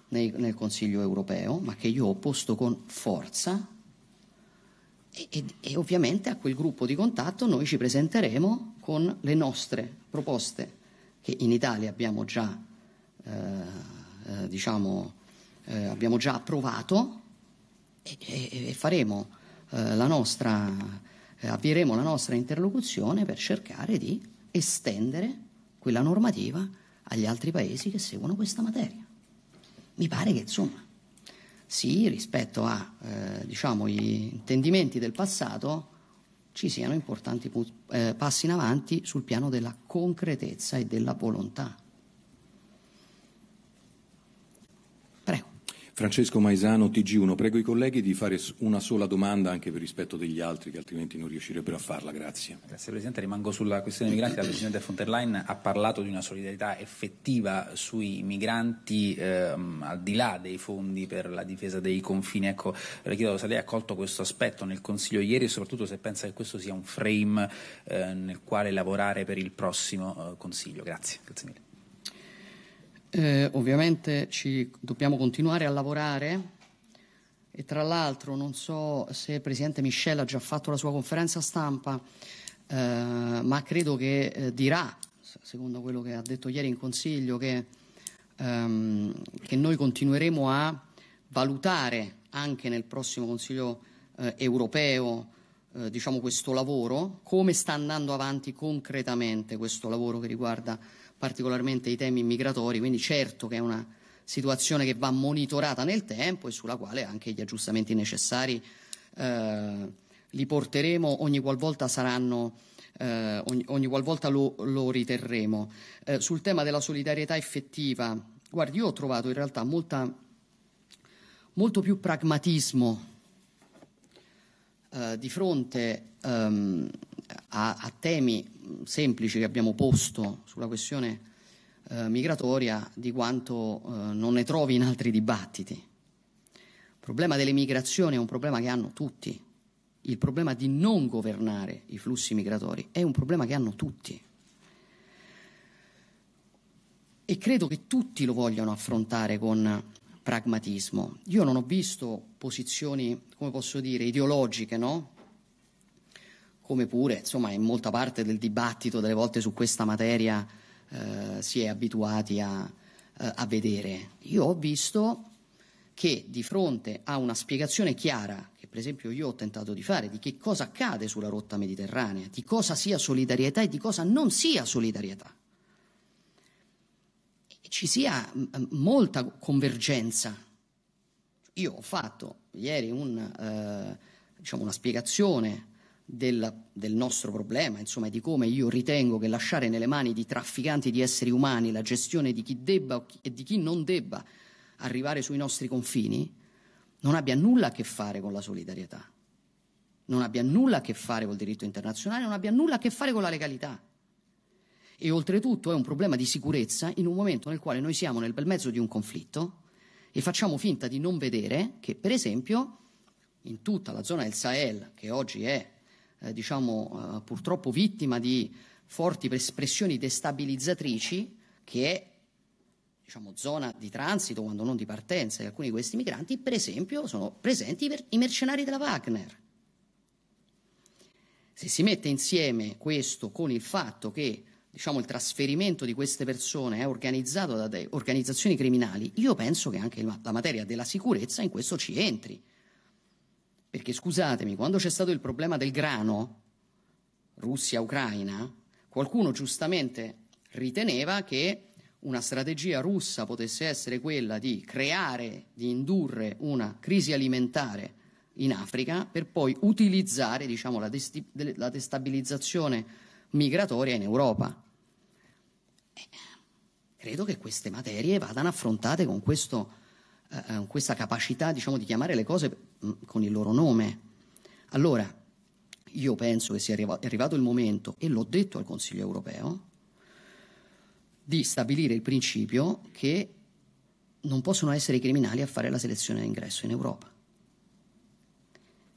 S1: nei, nel Consiglio europeo, ma che io ho posto con forza. E, e, e, ovviamente a quel gruppo di contatto noi ci presenteremo con le nostre proposte che in Italia abbiamo già, eh, eh, diciamo, eh, abbiamo già approvato e, e faremo eh, la nostra, eh, avvieremo la nostra interlocuzione per cercare di estendere quella normativa agli altri paesi che seguono questa materia. Mi pare che insomma sì, rispetto a eh, diciamo, gli intendimenti del passato ci siano importanti eh, passi in avanti sul piano della concretezza e della volontà.
S2: Francesco Maisano, TG1, prego i colleghi di fare una sola domanda anche per rispetto degli altri che altrimenti non riuscirebbero a farla. Grazie.
S7: Grazie Presidente, rimango sulla questione dei migranti. La Presidente von der Leyen ha parlato di una solidarietà effettiva sui migranti ehm, al di là dei fondi per la difesa dei confini. Ecco, le chiedo se lei ha accolto questo aspetto nel Consiglio ieri e soprattutto se pensa che questo sia un frame eh, nel quale lavorare per il prossimo eh, Consiglio. Grazie. Grazie mille.
S1: Eh, ovviamente ci dobbiamo continuare a lavorare e tra l'altro non so se il Presidente Michel ha già fatto la sua conferenza stampa, eh, ma credo che eh, dirà, secondo quello che ha detto ieri in Consiglio, che, ehm, che noi continueremo a valutare anche nel prossimo Consiglio eh, europeo eh, diciamo questo lavoro, come sta andando avanti concretamente questo lavoro che riguarda particolarmente i temi migratori, quindi certo che è una situazione che va monitorata nel tempo e sulla quale anche gli aggiustamenti necessari eh, li porteremo ogni qualvolta saranno eh, ogni, ogni, qualvolta lo, lo riterremo. Eh, sul tema della solidarietà effettiva, guardi, io ho trovato in realtà molta, molto più pragmatismo eh, di fronte ehm, a, a, temi semplici che abbiamo posto sulla questione eh, migratoria di quanto eh, non ne trovi in altri dibattiti. Il problema delle migrazioni è un problema che hanno tutti. Il problema di non governare i flussi migratori è un problema che hanno tutti. e credo che tutti lo vogliano affrontare con pragmatismo. Io non ho visto posizioni, come posso dire, ideologiche, no? Come pure, insomma, in molta parte del dibattito delle volte su questa materia eh, si è abituati a, eh, a vedere. Io ho visto che di fronte a una spiegazione chiara, che per esempio io ho tentato di fare, di che cosa accade sulla rotta mediterranea, di cosa sia solidarietà e di cosa non sia solidarietà, ci sia molta convergenza. Io ho fatto ieri un, eh, diciamo una spiegazione del, del, nostro problema, insomma, di come io ritengo che lasciare nelle mani di trafficanti di esseri umani la gestione di chi debba e di chi non debba arrivare sui nostri confini non abbia nulla a che fare con la solidarietà, non abbia nulla a che fare col diritto internazionale, non abbia nulla a che fare con la legalità. E oltretutto è un problema di sicurezza in un momento nel quale noi siamo nel bel mezzo di un conflitto e facciamo finta di non vedere che, per esempio, in tutta la zona del Sahel, che oggi è eh, diciamo, eh, purtroppo vittima di forti pressioni destabilizzatrici, che è diciamo, zona di transito, quando non di partenza di alcuni di questi migranti, per esempio sono presenti i mercenari della Wagner. Se si mette insieme questo con il fatto che diciamo, il trasferimento di queste persone è organizzato da organizzazioni criminali, io penso che anche la materia della sicurezza in questo ci entri. Perché scusatemi, quando c'è stato il problema del grano, Russia-Ucraina, qualcuno giustamente riteneva che una strategia russa potesse essere quella di creare, di indurre una crisi alimentare in Africa per poi utilizzare diciamo, la, la destabilizzazione migratoria in Europa. Eh, credo che queste materie vadano affrontate con questo, eh, eh questa capacità diciamo, di chiamare le cose mm, con il loro nome. Allora, io penso che sia arrivato il momento, e l'ho detto al Consiglio europeo, di stabilire il principio che non possono essere i criminali a fare la selezione d'ingresso in Europa.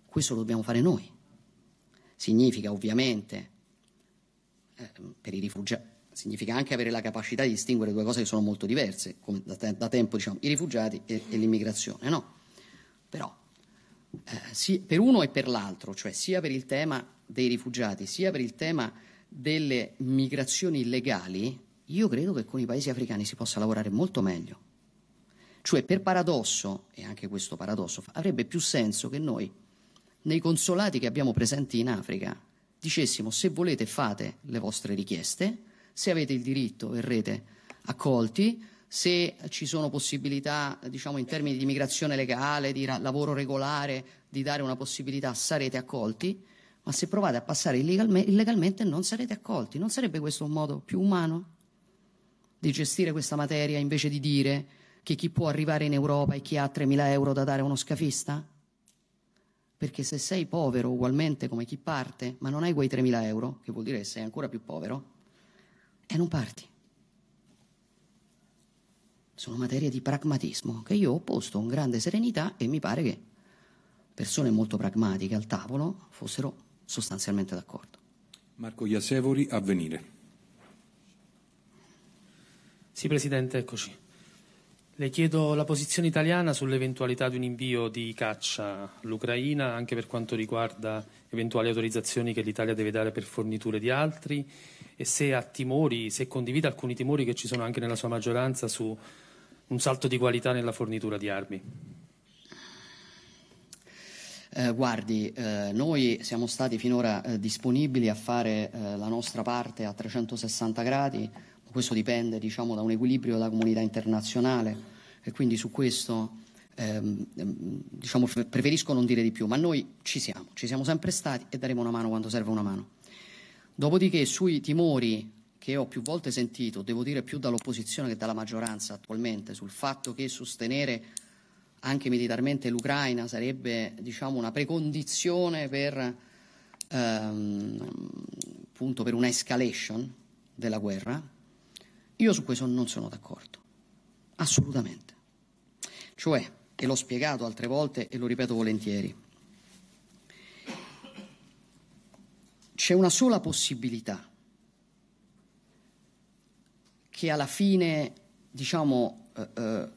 S1: Questo lo dobbiamo fare noi. Significa ovviamente eh, per i rifugiati significa anche avere la capacità di distinguere due cose che sono molto diverse, come da, te- da tempo diciamo, i rifugiati e, e l'immigrazione, no? Però eh, sì, per uno e per l'altro, cioè sia per il tema dei rifugiati, sia per il tema delle migrazioni illegali, io credo che con i paesi africani si possa lavorare molto meglio. Cioè, per paradosso, e anche questo paradosso, avrebbe più senso che noi, nei consolati che abbiamo presenti in Africa, dicessimo se volete fate le vostre richieste, se avete il diritto verrete accolti, se ci sono possibilità diciamo, in termini di migrazione legale, di lavoro regolare, di dare una possibilità, sarete accolti, ma se provate a passare illegalme- illegalmente non sarete accolti. Non sarebbe questo un modo più umano di gestire questa materia invece di dire che chi può arrivare in Europa e chi ha 3.000 euro da dare a uno scafista? Perché se sei povero ugualmente come chi parte, ma non hai quei 3.000 euro, che vuol dire che sei ancora più povero, e non parti. Sono materie di pragmatismo che io ho posto con grande serenità e mi pare che persone molto pragmatiche al tavolo fossero sostanzialmente d'accordo.
S2: Marco Iasevori, Avvenire.
S8: Sì, Presidente, eccoci. Le chiedo la posizione italiana sull'eventualità di un invio di caccia all'Ucraina, anche per quanto riguarda eventuali autorizzazioni che l'Italia deve dare per forniture di altri e se ha timori, se condivide alcuni timori che ci sono anche nella sua maggioranza su un salto di qualità nella fornitura di armi.
S1: Eh, guardi, eh, noi siamo stati finora eh, disponibili a fare eh, la nostra parte a 360 gradi, questo dipende diciamo, da un equilibrio della comunità internazionale e quindi su questo ehm, ehm diciamo, preferisco non dire di più, ma noi ci siamo, ci siamo sempre stati e daremo una mano quando serve una mano. Dopodiché sui timori che ho più volte sentito, devo dire più dall'opposizione che dalla maggioranza attualmente, sul fatto che sostenere anche militarmente l'Ucraina sarebbe diciamo, una precondizione per, ehm, per una escalation della guerra, io su questo non sono d'accordo, assolutamente. Cioè, e l'ho spiegato altre volte e lo ripeto volentieri, c'è una sola possibilità che alla fine diciamo, eh, eh,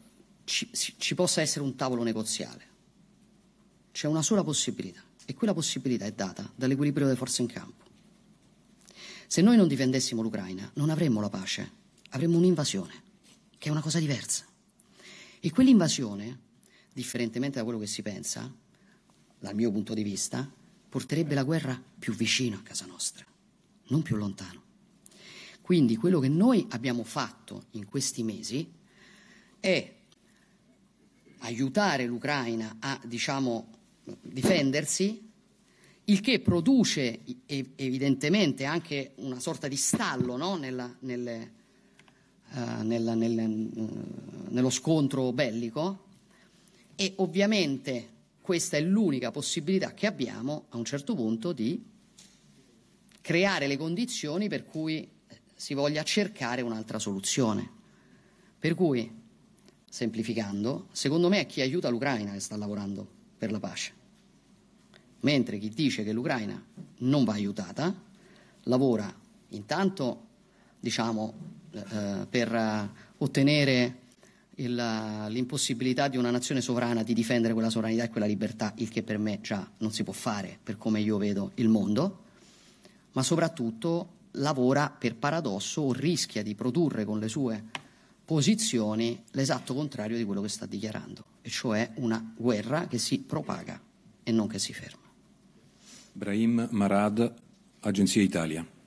S1: ci, ci possa essere un tavolo negoziale. C'è una sola possibilità e quella possibilità è data dall'equilibrio delle forze in campo. Se noi non difendessimo l'Ucraina non avremmo la pace, avremmo un'invasione, che è una cosa diversa. E quell'invasione, differentemente da quello che si pensa, dal mio punto di vista, porterebbe la guerra più vicino a casa nostra, non più lontano. Quindi quello che noi abbiamo fatto in questi mesi è aiutare l'Ucraina a, diciamo, difendersi, il che produce evidentemente anche una sorta di stallo no? nella, nelle, uh, nella, nelle, uh, nello scontro bellico e ovviamente questa è l'unica possibilità che abbiamo a un certo punto di creare le condizioni per cui si voglia cercare un'altra soluzione. Per cui, semplificando, secondo me è chi aiuta l'Ucraina che sta lavorando per la pace mentre chi dice che l'Ucraina non va aiutata lavora intanto diciamo, eh, per ottenere l'impossibilità di una nazione sovrana di difendere quella sovranità e quella libertà, il che per me già non si può fare per come io vedo il mondo, ma soprattutto lavora per paradosso o rischia di produrre con le sue posizioni l'esatto contrario di quello che sta dichiarando, e cioè una guerra che si propaga e non che si ferma.
S2: Brahim Marad, Agenzia Italia.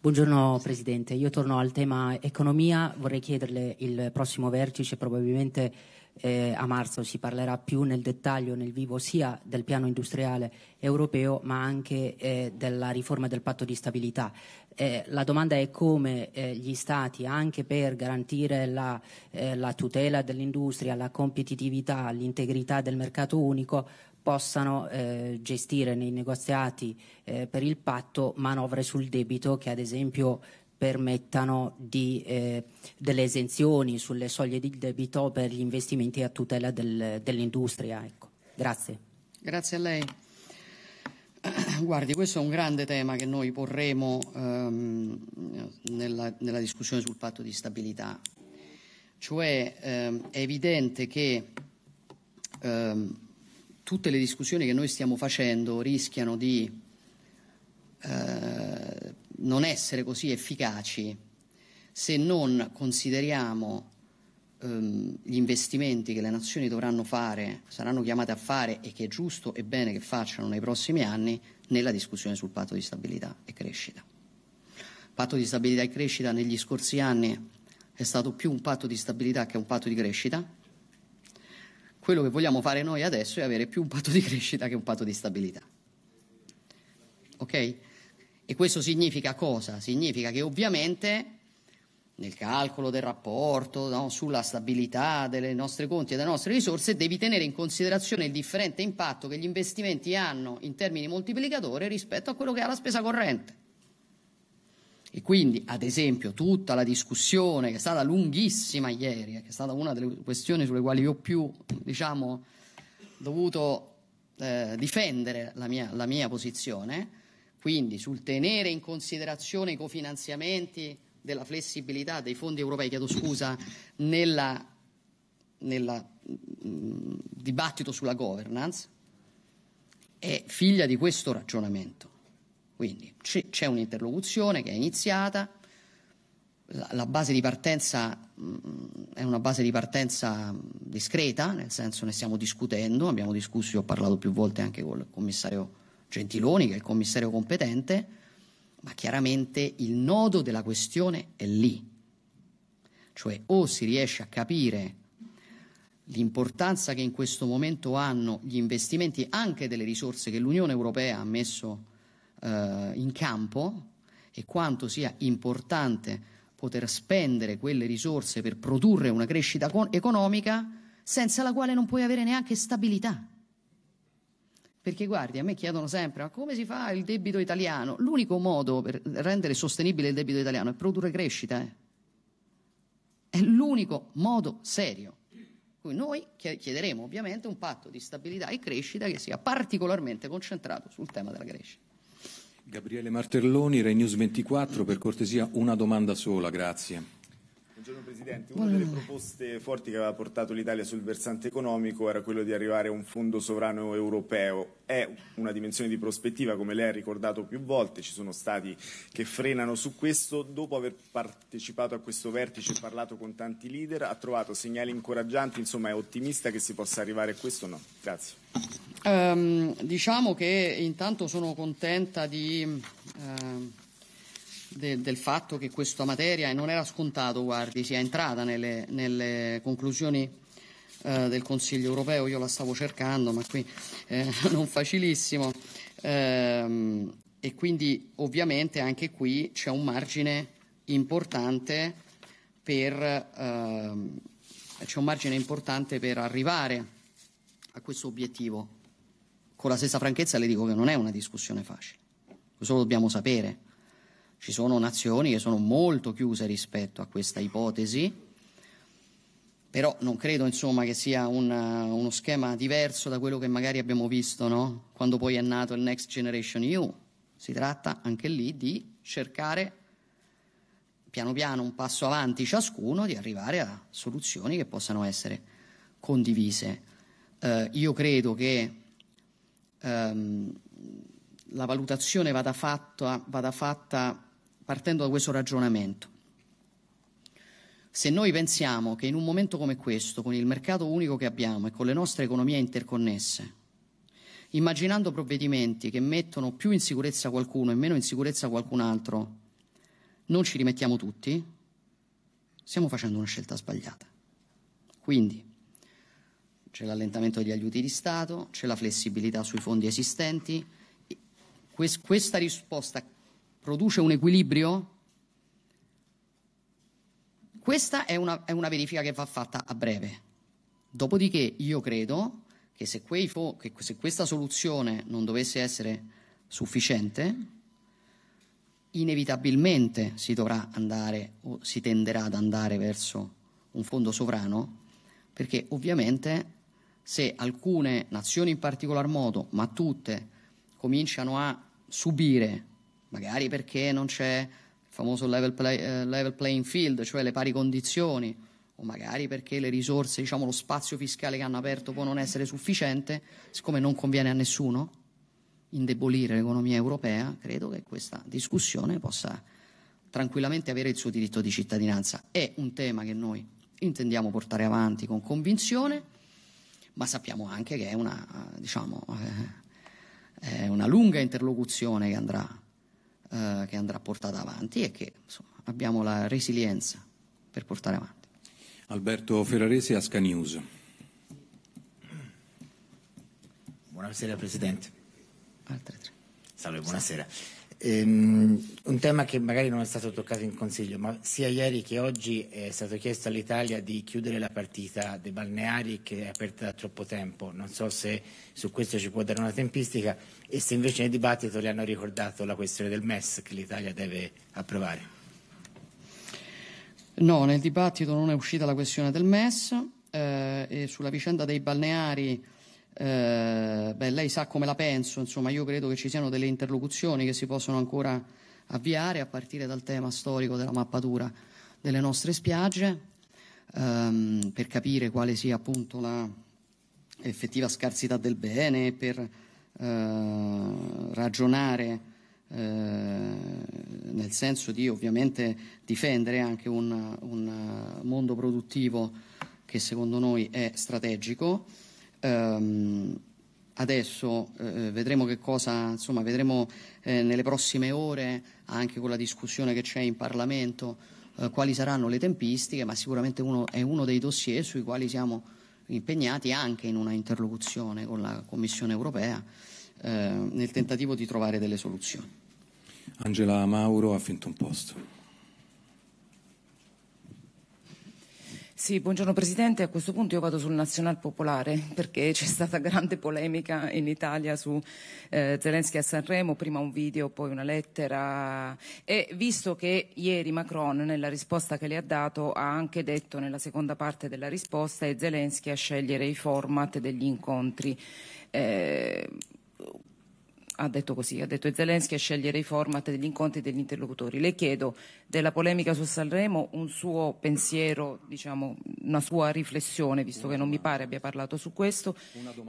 S9: Buongiorno Presidente, io torno al tema economia, vorrei chiederle il prossimo vertice, probabilmente eh, a marzo si parlerà più nel dettaglio, nel vivo, sia del piano industriale europeo ma anche eh, della riforma del patto di stabilità. Eh, la domanda è come eh, gli Stati, anche per garantire la, eh, la tutela dell'industria, la competitività, l'integrità del mercato unico, possano eh, gestire nei negoziati eh, per il patto manovre sul debito che ad esempio permettano di, eh, delle esenzioni sulle soglie di debito per gli investimenti a tutela del, dell'industria. Ecco. Grazie.
S1: Grazie a lei. Guardi, questo è un grande tema che noi porremo ehm, nella, nella, discussione sul patto di stabilità. Cioè ehm, è evidente che ehm, tutte le discussioni che noi stiamo facendo rischiano di eh, non essere così efficaci se non consideriamo ehm, gli investimenti che le nazioni dovranno fare, saranno chiamate a fare e che è giusto e bene che facciano nei prossimi anni nella discussione sul patto di stabilità e crescita. Il patto di stabilità e crescita negli scorsi anni è stato più un patto di stabilità che un patto di crescita quello che vogliamo fare noi adesso è avere più un patto di crescita che un patto di stabilità. Ok? E questo significa cosa? Significa che ovviamente nel calcolo del rapporto no, sulla stabilità delle nostre conti e delle nostre risorse devi tenere in considerazione il differente impatto che gli investimenti hanno in termini moltiplicatore rispetto a quello che ha la spesa corrente. E quindi, ad esempio, tutta la discussione che è stata lunghissima ieri, che è stata una delle questioni sulle quali io più, diciamo, dovuto eh, difendere la mia, la mia posizione, quindi sul tenere in considerazione i cofinanziamenti della flessibilità dei fondi europei, chiedo scusa, nel mm, dibattito sulla governance, è figlia di questo ragionamento. Quindi c'è un'interlocuzione che è iniziata, la, base di partenza mm, è una base di partenza discreta, nel senso ne stiamo discutendo, abbiamo discusso, io ho parlato più volte anche con il commissario Gentiloni, che è il commissario competente, ma chiaramente il nodo della questione è lì. Cioè o si riesce a capire l'importanza che in questo momento hanno gli investimenti anche delle risorse che l'Unione Europea ha messo eh, in campo e quanto sia importante poter spendere quelle risorse per produrre una crescita economica senza la quale non puoi avere neanche stabilità. Perché guardi, a me chiedono sempre, ma come si fa il debito italiano? L'unico modo per rendere sostenibile il debito italiano è produrre crescita. Eh? È l'unico modo serio. Noi chiederemo ovviamente un patto di stabilità e crescita che sia particolarmente concentrato sul tema della crescita.
S2: Gabriele Martelloni, Rai News 24, per cortesia una domanda sola, grazie.
S10: Buongiorno Presidente, una delle proposte forti che aveva portato l'Italia sul versante economico era quello di arrivare a un fondo sovrano europeo. È una dimensione di prospettiva, come lei ha ricordato più volte, ci sono stati che frenano su questo. Dopo aver partecipato a questo vertice e parlato con tanti leader, ha trovato segnali incoraggianti, insomma è ottimista che si possa arrivare a questo o no? Grazie.
S1: Um, diciamo che intanto sono contenta di... Uh de, del fatto che questa materia, e non era scontato, guardi, sia entrata nelle, nelle conclusioni eh, del Consiglio europeo, io la stavo cercando, ma qui eh, non facilissimo. Ehm, e quindi ovviamente anche qui c'è un margine importante per, ehm, c'è un margine importante per arrivare a questo obiettivo. Con la stessa franchezza le dico che non è una discussione facile, questo lo dobbiamo sapere. Ci sono nazioni che sono molto chiuse rispetto a questa ipotesi, però non credo insomma, che sia un, uno schema diverso da quello che magari abbiamo visto no? quando poi è nato il Next Generation EU. Si tratta anche lì di cercare piano piano un passo avanti ciascuno, di arrivare a soluzioni che possano essere condivise. Eh, io credo che ehm, la valutazione vada fatta, vada fatta partendo da questo ragionamento. Se noi pensiamo che in un momento come questo, con il mercato unico che abbiamo e con le nostre economie interconnesse, immaginando provvedimenti che mettono più in sicurezza qualcuno e meno in sicurezza qualcun altro, non ci rimettiamo tutti, stiamo facendo una scelta sbagliata. Quindi c'è l'allentamento degli aiuti di Stato, c'è la flessibilità sui fondi esistenti. Questa risposta produce un equilibrio? Questa è una, è una verifica che va fatta a breve. Dopodiché io credo che se, fo- che se questa soluzione non dovesse essere sufficiente, inevitabilmente si dovrà andare o si tenderà ad andare verso un fondo sovrano, perché ovviamente se alcune nazioni in particolar modo, ma tutte, cominciano a subire magari perché non c'è il famoso level, play, eh, level playing field, cioè le pari condizioni, o magari perché le risorse, diciamo lo spazio fiscale che hanno aperto può non essere sufficiente, siccome non conviene a nessuno indebolire l'economia europea, credo che questa discussione possa tranquillamente avere il suo diritto di cittadinanza. È un tema che noi intendiamo portare avanti con convinzione, ma sappiamo anche che è una, diciamo, eh, è una lunga interlocuzione che andrà eh, che andrà portata avanti e che insomma, abbiamo la resilienza per portare avanti.
S2: Alberto Ferrarese, Asca News.
S11: Buonasera Presidente.
S1: Altre tre.
S11: Salve, buonasera. Ehm, un tema che magari non è stato toccato in Consiglio, ma sia ieri che oggi è stato chiesto all'Italia di chiudere la partita dei balneari che è aperta da troppo tempo. Non so se su questo ci può dare una tempistica e se invece nel dibattito le hanno ricordato la questione del MES che l'Italia deve approvare.
S1: No, nel dibattito non è uscita la questione del MES eh, e sulla vicenda dei balneari eh, beh, lei sa come la penso, insomma, io credo che ci siano delle interlocuzioni che si possono ancora avviare a partire dal tema storico della mappatura delle nostre spiagge ehm, per capire quale sia appunto la effettiva scarsità del bene, per eh, ragionare eh, nel senso di ovviamente difendere anche un, un mondo produttivo che secondo noi è strategico. Um, adesso eh, vedremo che cosa, insomma, vedremo eh, nelle prossime ore, anche con la discussione che c'è in Parlamento, eh, quali saranno le tempistiche, ma sicuramente uno, è uno dei dossier sui quali siamo impegnati anche in una interlocuzione con la Commissione europea eh, nel tentativo di trovare delle soluzioni.
S2: Angela Mauro, Huffington Post.
S12: Sì, buongiorno Presidente. A questo punto io vado sul Nazional Popolare perché c'è stata grande polemica in Italia su eh, Zelensky a Sanremo, prima un video, poi una lettera e visto che ieri Macron nella risposta che le ha dato ha anche detto nella seconda parte della risposta è Zelensky a scegliere i format degli incontri. Eh, ha detto così, ha detto Zelensky a scegliere i format degli incontri degli interlocutori. Le chiedo della polemica su Sanremo un suo pensiero, diciamo, una sua riflessione, visto che non mi pare abbia parlato su questo,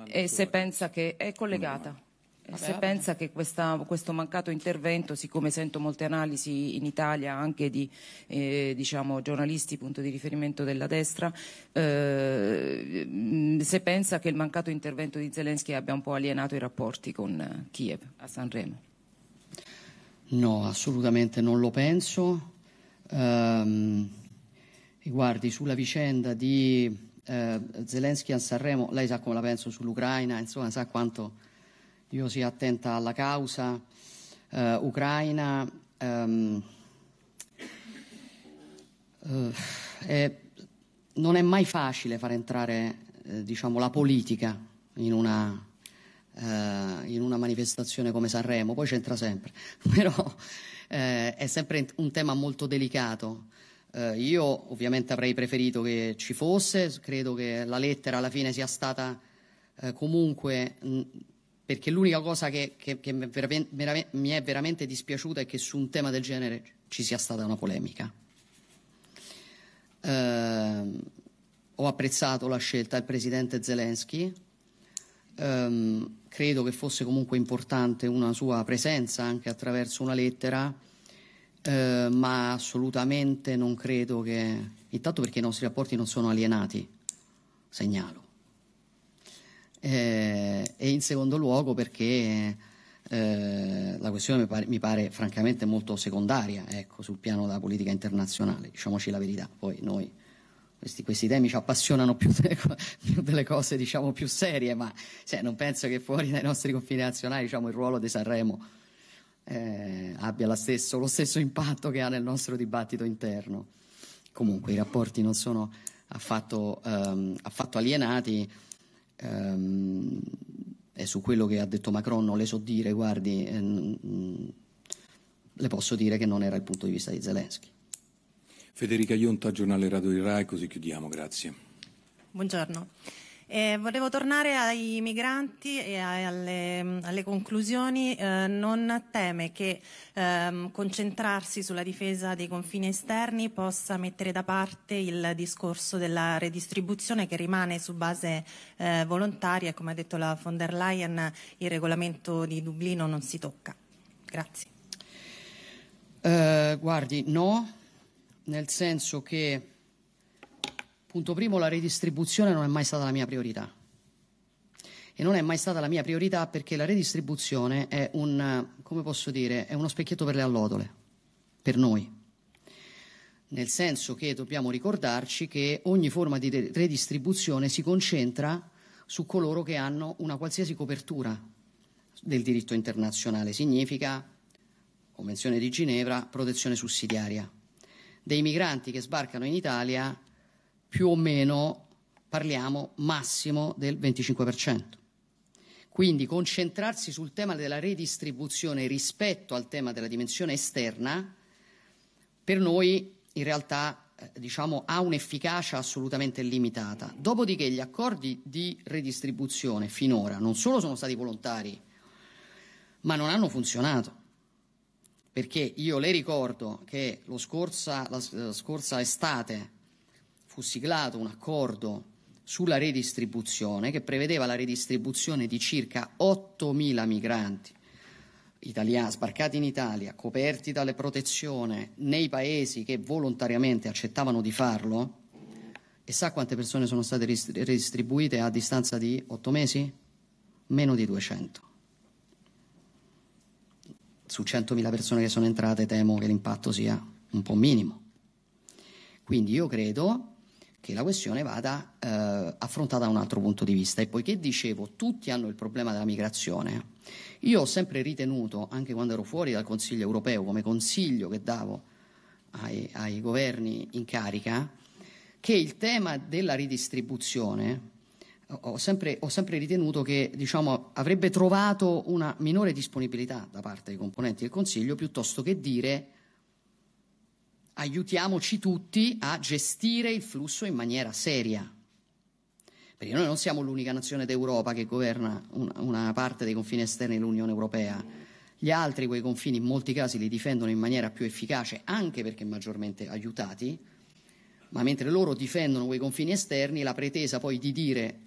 S12: e se pensa che è collegata. Se pensa che questa, questo mancato intervento, siccome sento molte analisi in Italia anche di eh, diciamo, giornalisti, punto di riferimento della destra, eh, se pensa che il mancato intervento di Zelensky abbia un po' alienato i rapporti con Kiev a Sanremo.
S1: No, assolutamente non lo penso. Um, guardi, sulla vicenda di eh, Zelensky a Sanremo, lei sa come la penso sull'Ucraina, insomma sa quanto io sia attenta alla causa eh, ucraina. Um, uh, è, non è mai facile far entrare eh, diciamo, la politica in una, eh, in una, manifestazione come Sanremo, poi c'entra sempre, però eh, è sempre un tema molto delicato. Io ovviamente avrei preferito che ci fosse, credo che la lettera alla fine sia stata comunque perché l'unica cosa che, che, che mi è veramente dispiaciuta è che su un tema del genere ci sia stata una polemica. Eh, ho apprezzato la scelta del Presidente Zelensky, eh, credo che fosse comunque importante una sua presenza anche attraverso una lettera, eh, ma assolutamente non credo che, intanto perché i nostri rapporti non sono alienati, segnalo eh, e in secondo luogo perché eh, la questione mi pare, mi pare, francamente molto secondaria ecco, sul piano della politica internazionale, diciamoci la verità, poi noi questi, questi temi ci appassionano più delle, più delle cose diciamo, più serie, ma cioè, non penso che fuori dai nostri confini nazionali diciamo, il ruolo di Sanremo eh, abbia stesso, lo stesso impatto che ha nel nostro dibattito interno. Comunque i rapporti non sono affatto, um, affatto alienati ehm, e su quello che ha detto Macron non le so dire, guardi, ehm, le posso dire che non era il punto di vista di Zelensky.
S2: Federica Ionta, giornale Radio di Rai, così chiudiamo, grazie.
S13: Buongiorno. Eh, volevo tornare ai migranti e alle, alle conclusioni. Eh, non teme che ehm, concentrarsi sulla difesa dei confini esterni possa mettere da parte il discorso della redistribuzione che rimane su base eh, volontaria e come ha detto la von der Leyen il regolamento di Dublino non si tocca. Grazie.
S1: Eh, guardi, no, nel senso che Punto primo, la redistribuzione non è mai stata la mia priorità. E non è mai stata la mia priorità perché la redistribuzione è un, dire, è uno specchietto per le allodole, per noi. Nel senso che dobbiamo ricordarci che ogni forma di redistribuzione si concentra su coloro che hanno una qualsiasi copertura del diritto internazionale. Significa Convenzione di Ginevra, protezione sussidiaria. Dei migranti che sbarcano in Italia più o meno parliamo massimo del 25%. Quindi concentrarsi sul tema della redistribuzione rispetto al tema della dimensione esterna per noi in realtà eh, diciamo, ha un'efficacia assolutamente limitata. Dopodiché gli accordi di redistribuzione finora non solo sono stati volontari, ma non hanno funzionato. Perché io le ricordo che scorsa, la scorsa estate fu siglato un accordo sulla redistribuzione che prevedeva la redistribuzione di circa 8.000 migranti italiani sbarcati in Italia, coperti dalle protezioni nei paesi che volontariamente accettavano di farlo. E sa quante persone sono state redistribuite a distanza di otto mesi? Meno di 200. Su 100.000 persone che sono entrate temo che l'impatto sia un po' minimo. Quindi io credo che la questione vada eh, affrontata da un altro punto di vista. E poiché dicevo, tutti hanno il problema della migrazione, io ho sempre ritenuto, anche quando ero fuori dal Consiglio europeo, come consiglio che davo ai, ai governi in carica, che il tema della ridistribuzione ho sempre, ho sempre, ritenuto che diciamo, avrebbe trovato una minore disponibilità da parte dei componenti del Consiglio piuttosto che dire aiutiamoci tutti a gestire il flusso in maniera seria. perché noi non siamo l'unica nazione d'Europa che governa una parte dei confini esterni dell'Unione Europea. Gli altri quei confini in molti casi li difendono in maniera più efficace anche perché maggiormente aiutati, ma mentre loro difendono quei confini esterni, la pretesa poi di dire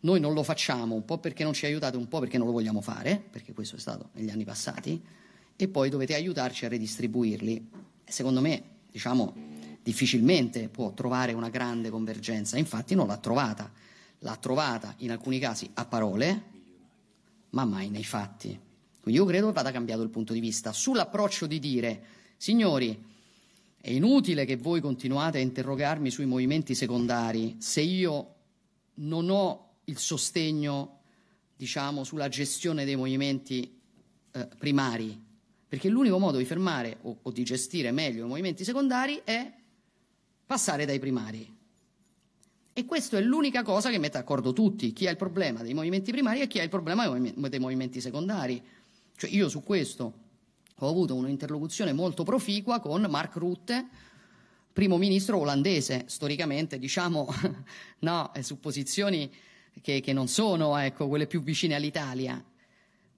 S1: noi non lo facciamo, un po' perché non ci aiutate, un po' perché non lo vogliamo fare, perché questo è stato negli anni passati, e poi dovete aiutarci a redistribuirli. Secondo me, diciamo, difficilmente può trovare una grande convergenza, infatti non l'ha trovata l'ha trovata in alcuni casi a parole, ma mai nei fatti. Quindi io credo che vada cambiato il punto di vista. Sull'approccio di dire, signori, è inutile che voi continuate a interrogarmi sui movimenti secondari se io non ho il sostegno, diciamo, sulla gestione dei movimenti eh, primari, perché l'unico modo di fermare o, o di gestire meglio i movimenti secondari è passare dai primari. E questa è l'unica cosa che mette d'accordo tutti, chi ha il problema dei movimenti primari e chi ha il problema dei movimenti secondari. Cioè io su questo ho avuto un'interlocuzione molto proficua con Mark Rutte, primo ministro olandese, storicamente diciamo no, su posizioni che, che non sono ecco, quelle più vicine all'Italia,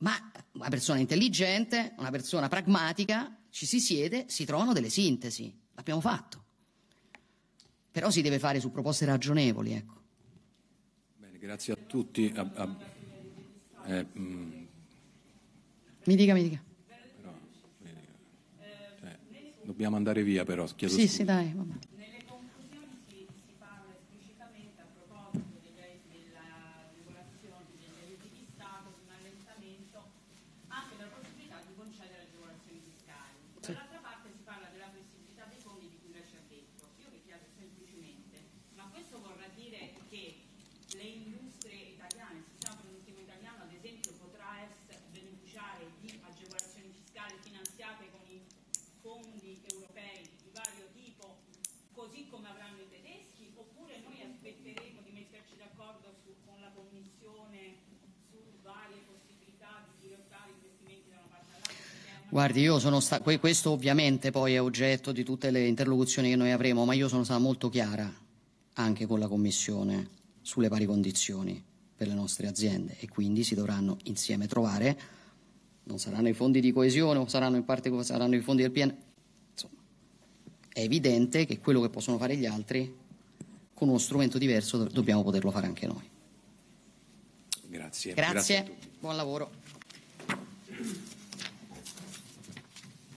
S1: ma una persona intelligente, una persona pragmatica, ci si siede, si trovano delle sintesi. L'abbiamo fatto. Però si deve fare su proposte ragionevoli. Ecco.
S2: Bene, grazie a tutti. A, a, eh, mm.
S1: Mi dica, mi dica.
S2: Però, cioè, dobbiamo andare via però, chiedo
S1: Sì,
S2: scusa.
S1: sì, dai. Vabbè. Guardi, io sono sta- questo ovviamente poi è oggetto di tutte le interlocuzioni che noi avremo, ma io sono stata molto chiara anche con la Commissione sulle pari condizioni per le nostre aziende e quindi si dovranno insieme trovare, non saranno i fondi di coesione o saranno in parte saranno i fondi del PN. Insomma, è evidente che quello che possono fare gli altri con uno strumento diverso dobbiamo poterlo fare anche noi.
S2: Grazie.
S1: Grazie, Grazie buon lavoro.